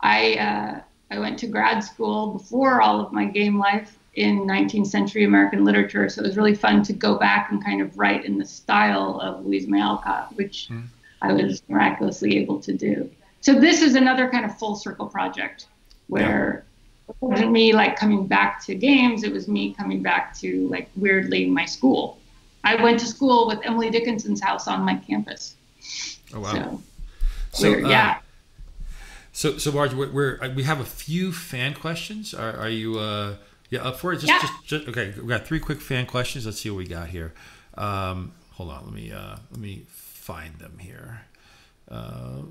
Speaker 3: I uh, I went to grad school before all of my game life in 19th century American literature, so it was really fun to go back and kind of write in the style of Louisa May Alcott, which mm. I was miraculously able to do. So this is another kind of full circle project where yeah. it wasn't me like coming back to games, it was me coming back to like weirdly my school. I went to school with Emily Dickinson's house on my campus.
Speaker 1: Oh wow. So, so,
Speaker 3: yeah.
Speaker 1: So, so Marge, we're, we're, uh, we have a few fan questions. Are, are you uh, yeah up for it? Just,
Speaker 3: yeah.
Speaker 1: just, just, okay. We got three quick fan questions. Let's see what we got here. Um, hold on. Let me uh, let me find them here. Uh,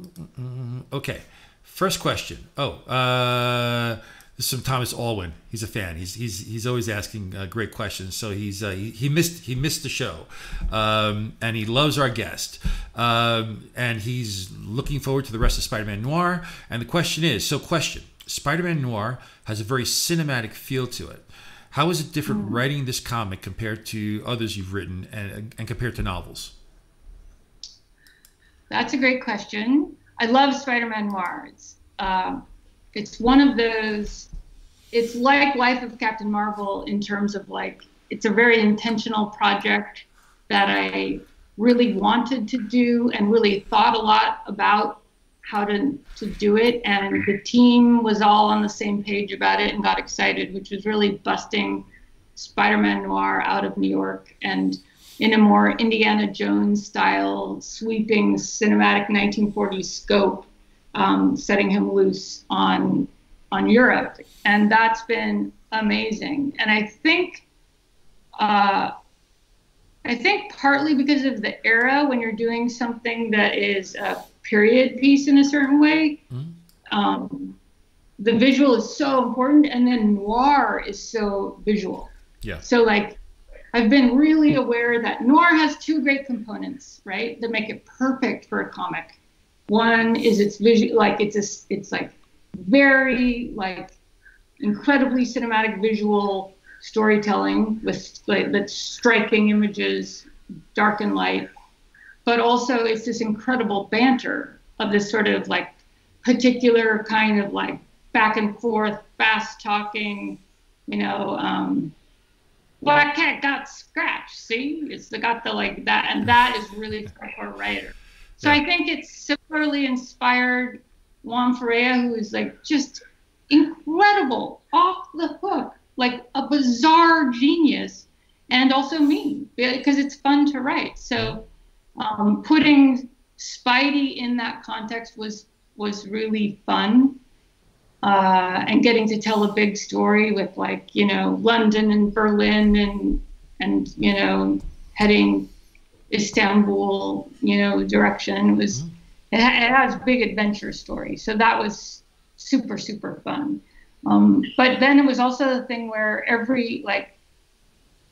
Speaker 1: okay. First question. Oh, uh, this is from Thomas Alwyn. He's a fan. He's he's he's always asking uh, great questions. So he's uh, he, he, missed he missed the show, um, and he loves our guest, um, and he's looking forward to the rest of Spider-Man Noir. And the question is, so question: Spider-Man Noir has a very cinematic feel to it. How is it different mm. writing this comic compared to others you've written, and and compared to novels?
Speaker 3: That's a great question. I love Spider-Man Noir. It's, uh, it's one of those it's like life of captain marvel in terms of like it's a very intentional project that i really wanted to do and really thought a lot about how to, to do it. And the team was all on the same page about it and got excited which was really busting spider-man noir out of new york and in a more indiana jones style sweeping cinematic 1940s scope um, setting him loose on on Europe, and that's been amazing. And I think, uh, I think partly because of the era when you're doing something that is a period piece in a certain way, mm-hmm. um, the visual is so important, and then noir is so visual.
Speaker 1: Yeah.
Speaker 3: So like. I've been really aware that noir has two great components, right, that make it perfect for a comic. One is it's visual, like it's a, it's like very like incredibly cinematic visual storytelling with like the striking images, dark and light, but also it's this incredible banter of this sort of like particular kind of like back and forth, fast talking, you know, um, black cat got scratched. See, it's got the like that, and that is really for a writer. So yeah. I think it's similarly inspired Juan Ferreyra, who is like just incredible, off the hook, like a bizarre genius, and also me because it's fun to write. So um, putting Spidey in that context was was really fun. Uh, and getting to tell a big story with like you know London and Berlin and and you know heading Istanbul you know direction was mm-hmm it, it has big adventure stories. So that was super, super fun. Um, but then it was also the thing where every, like,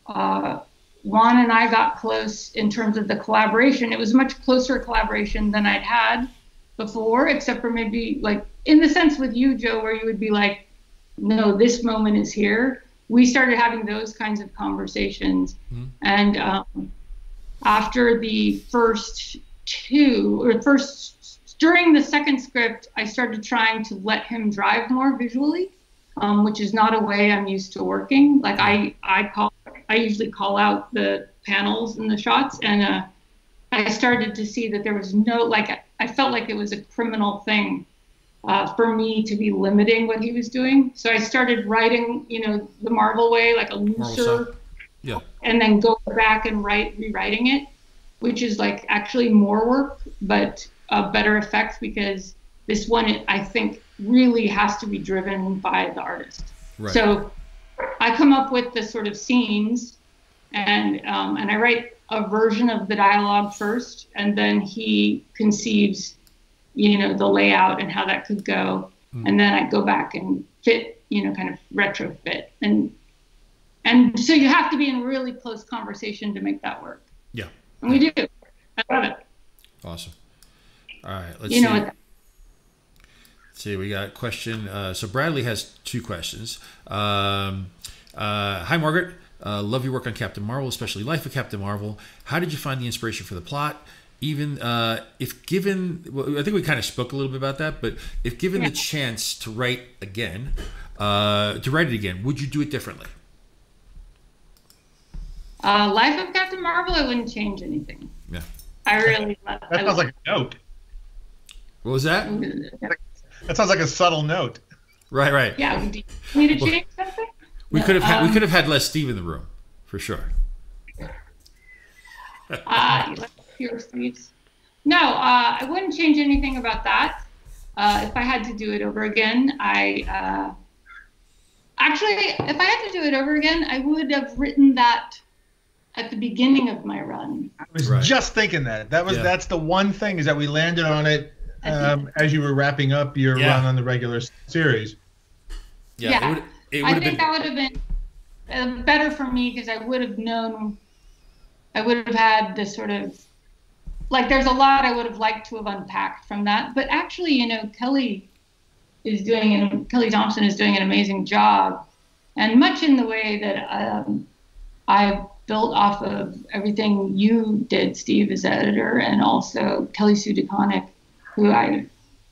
Speaker 3: uh, Juan and I got close in terms of the collaboration. It was much closer collaboration than I'd had before, except for maybe like in the sense with you, Joe, where you would be like, no, this moment is here. We started having those kinds of conversations. Mm-hmm. And um, after the first two or first during the second script, I started trying to let him drive more visually, um, which is not a way I'm used to working. Like I, I call, I usually call out the panels and the shots, and uh, I started to see that there was no like I felt like it was a criminal thing uh, for me to be limiting what he was doing. So I started writing, you know, the Marvel way, like a looser,
Speaker 1: yeah,
Speaker 3: and then go back and write rewriting it which is like actually more work, but a better effect because this one, I think, really has to be driven by the artist. Right. So I come up with the sort of scenes and um, and I write a version of the dialogue first, and then he conceives, you know, the layout and how that could go, mm. and then I go back and fit, you know, kind of retrofit, and and so you have to be in really close conversation to make that work.
Speaker 1: Yeah.
Speaker 3: And we do. I love it.
Speaker 1: Awesome. All right. Let's
Speaker 3: you
Speaker 1: see.
Speaker 3: know what?
Speaker 1: Let's see. We got a question. Uh, so Bradley has two questions. Um, uh, hi, Margaret. Uh, love your work on Captain Marvel, especially Life of Captain Marvel. How did you find the inspiration for the plot? Even uh, if given, well, I think we kind of spoke a little bit about that, but if given yeah. the chance to write again, uh, to write it again, would you do it differently?
Speaker 3: Uh, Life of Captain Marvel, I wouldn't change anything.
Speaker 1: Yeah.
Speaker 3: I really love
Speaker 2: That sounds like a note.
Speaker 1: What was that?
Speaker 2: That sounds like a subtle note.
Speaker 1: Right, right.
Speaker 3: Yeah. Do you need to change something?
Speaker 1: We no, could have had um, we could have had less Steve in the room, for sure.
Speaker 3: Ah, uh, fewer Steves. No, uh, I wouldn't change anything about that. Uh, if I had to do it over again, I uh, actually, if I had to do it over again, I would have written that at the beginning of my run.
Speaker 2: I was right. just thinking that. That was yeah. that's the one thing is that we landed on it um, as you were wrapping up your yeah. run on the regular series.
Speaker 3: Yeah, yeah. It would, it would I think been... that would have been uh, better for me because I would have known. I would have had this sort of like there's a lot I would have liked to have unpacked from that, but actually, you know, Kelly is doing and Kelly Thompson is doing an amazing job, and much in the way that um, I built off of everything you did, Steve, as editor, and also Kelly Sue DeConnick, who I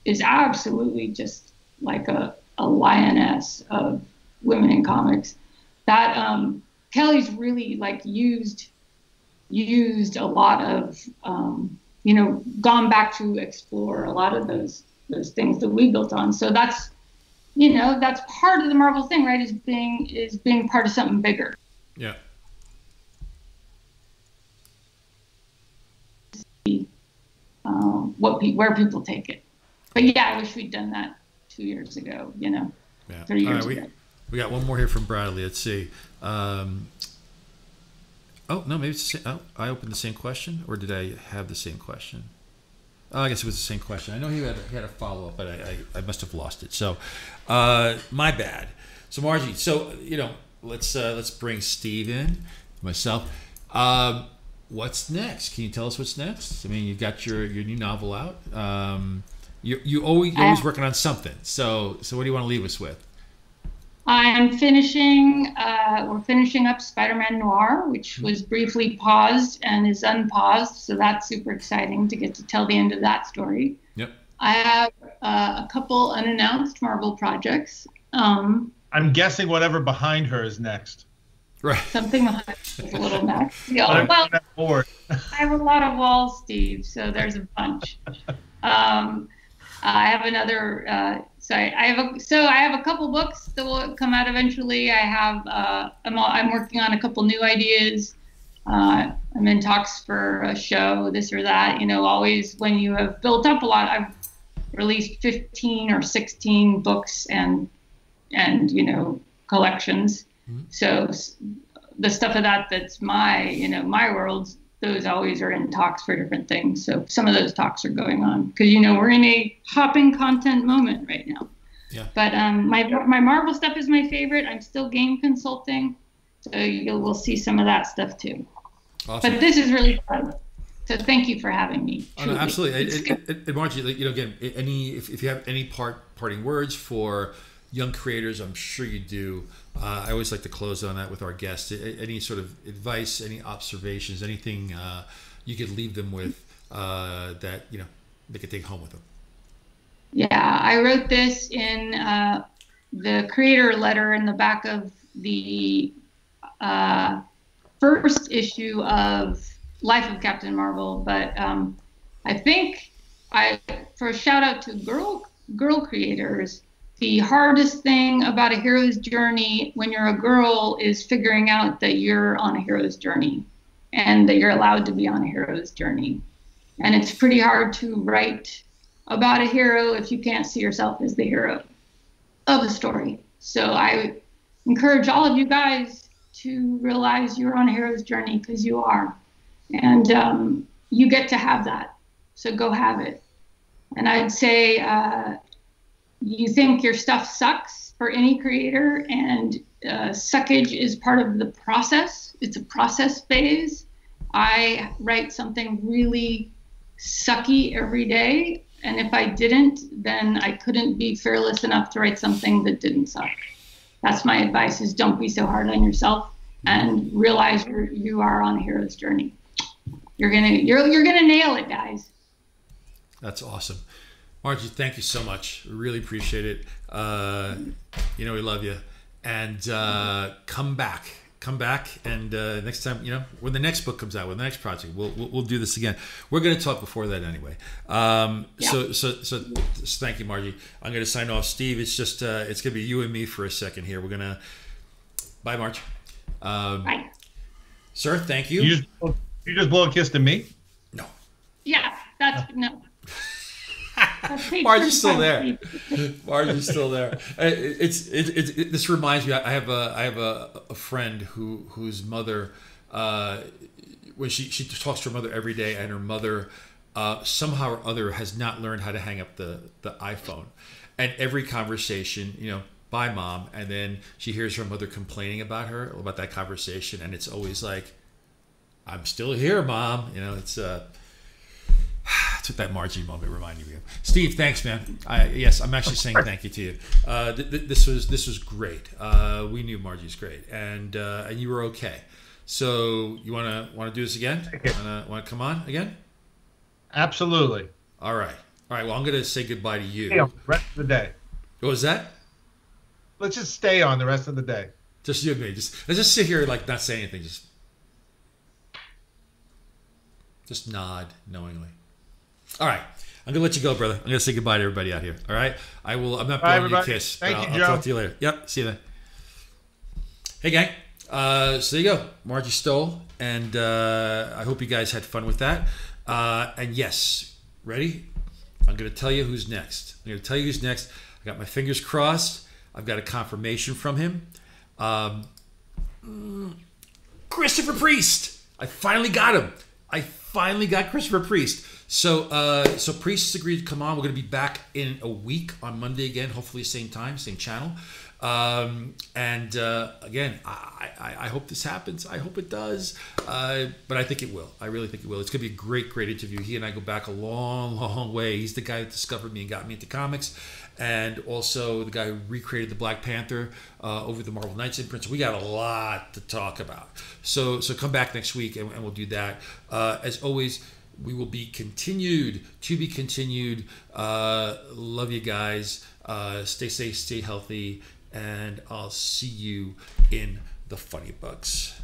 Speaker 3: is absolutely just like a, a lioness of women in comics. That um, Kelly's really like used used a lot of um, you know gone back to explore a lot of those those things that we built on. So that's you know that's part of the Marvel thing, right? Is being is being part of something bigger.
Speaker 1: Yeah.
Speaker 3: Uh, what pe- where people take it. but yeah, I wish we'd done that two years ago. You know,
Speaker 1: Yeah.
Speaker 3: three years
Speaker 1: right, we,
Speaker 3: ago.
Speaker 1: we got one more here from Bradley. Let's see. Um, oh no, maybe it's the same. Oh, I opened the same question, or did I have the same question? Oh, I guess it was the same question. I know he had he had a follow up, but I, I, I must have lost it. So, uh, my bad. So Margie, so you know, let's uh, let's bring Steve in, myself. Um, what's next? Can you tell us what's next? I mean, you've got your your new novel out. Um, you you always you're always working on something. So so what do you want to leave us with?
Speaker 3: I'm finishing. Uh, we're finishing up Spider-Man Noir, which was briefly paused and is unpaused. So that's super exciting to get to tell the end of that story.
Speaker 1: Yep.
Speaker 3: I have uh, a couple unannounced Marvel projects. Um,
Speaker 2: I'm guessing whatever behind her is next.
Speaker 1: Right.
Speaker 3: something behind a little next. Yeah, well,
Speaker 2: on that board.
Speaker 3: I have a lot of walls, Steve, so there's a bunch. Um, I have another. Uh, sorry, I have a. So I have a couple books that will come out eventually. I have. Uh, I'm. all- I'm working on a couple new ideas. Uh, I'm in talks for a show, this or that. You know, always when you have built up a lot. I've released 15 or 16 books and and you know collections. So the stuff of that that's my you know my world those always are in talks for different things. So some of those talks are going on. Because you know we're in a hopping content moment right now.
Speaker 1: Yeah.
Speaker 3: but um my my marvel stuff is my favorite. I'm still game consulting. So you'll we'll see some of that stuff too.
Speaker 1: Awesome.
Speaker 3: but this is really fun. So thank you for having me
Speaker 1: Oh, no, absolutely. And, and, and Margie, you know, again, any if, if you have any part parting words for young creators, I'm sure you do. Uh, I always like to close on that with our guests. Any sort of advice, any observations, anything uh, you could leave them with uh, that you know they could take home with them.
Speaker 3: Yeah, I wrote this in uh, the creator letter in the back of the uh, first issue of Life of Captain Marvel. But um, I think I, for a shout out to girl girl creators, the hardest thing about a hero's journey when you're a girl is figuring out that you're on a hero's journey and that you're allowed to be on a hero's journey. And it's pretty hard to write about a hero if you can't see yourself as the hero of a story. So I encourage all of you guys to realize you're on a hero's journey because you are. And um, you get to have that. So go have it. And I'd say uh, you think your stuff sucks for any creator, and uh, suckage is part of the process. It's a process phase. I write something really sucky every day, and if I didn't, then I couldn't be fearless enough to write something that didn't suck. That's my advice: is don't be so hard on yourself, and realize you're you are on a hero's journey. You're gonna you're you're gonna nail it, guys.
Speaker 1: That's awesome. Margie, thank you so much. Really appreciate it. Uh, you know we love you, and uh, come back. Come back, and uh, next time, you know, when the next book comes out, when the next project, we'll we'll, we'll do this again. We're going to talk before that anyway. Um, So so so so thank you, Margie. I'm going to sign off. Steve, it's just uh, it's going to be you and me for a second here. We're gonna bye, Marge. Um,
Speaker 3: Bye.
Speaker 1: sir, thank you.
Speaker 2: You just you just blow a kiss to me.
Speaker 1: no,
Speaker 3: Yeah, that's no. Page
Speaker 1: Margie's still there.
Speaker 3: 35.
Speaker 1: Margie's still there. It- It's it, it, it, this reminds me. I have a I have a, a friend who whose mother, uh, when she she talks to her mother every day, and her mother uh, somehow or other has not learned how to hang up the the iPhone, and every conversation, you know. Bye, mom. And then she hears her mother complaining about her about that conversation, and it's always like, "I'm still here, mom." You know, it's uh, that's what that Margie moment reminded me of. Steve, thanks, man. I, yes, I'm actually saying thank you to you. Uh, th- th- this was this was great. Uh, we knew Margie's great, and uh, and you were okay. So you wanna wanna do this again? Wanna wanna come on again?
Speaker 2: Absolutely.
Speaker 1: All right, all right. Well, I'm gonna say goodbye to you.
Speaker 2: Stay on the rest of the day.
Speaker 1: What was that?
Speaker 2: Let's just stay on the rest of the day.
Speaker 1: Just you and me. Just let's just sit here like not say anything. Just just nod knowingly. All right. I'm gonna let you go, brother. I'm gonna say goodbye to everybody out here. All right. I will. I'm not blowing you a kiss. but
Speaker 2: Thank
Speaker 1: I'll,
Speaker 2: you,
Speaker 1: I'll talk to you later. Yep. See you then. Hey, gang. Uh, so there you go, Margie Stohl, and uh, I hope you guys had fun with that. Uh, and yes, ready? I'm going to tell you who's next. I'm going to tell you who's next. I got my fingers crossed. I've got a confirmation from him. Um, Christopher Priest. I finally got him. I finally got Christopher Priest. So, uh, so Priest has agreed to come on. We're going to be back in a week on Monday again, hopefully same time, same channel. Um, and uh, again, I, I, I, hope this happens. I hope it does. Uh, but I think it will. I really think it will. It's going to be a great, great interview. He and I go back a long, long way. He's the guy that discovered me and got me into comics, and also the guy who recreated the Black Panther uh, over the Marvel Knights imprint. So we got a lot to talk about. So, so come back next week and, and we'll do that. Uh, as always we will be continued to be continued. Uh, love you guys. Uh, stay safe, stay healthy, and I'll see you in the funny books.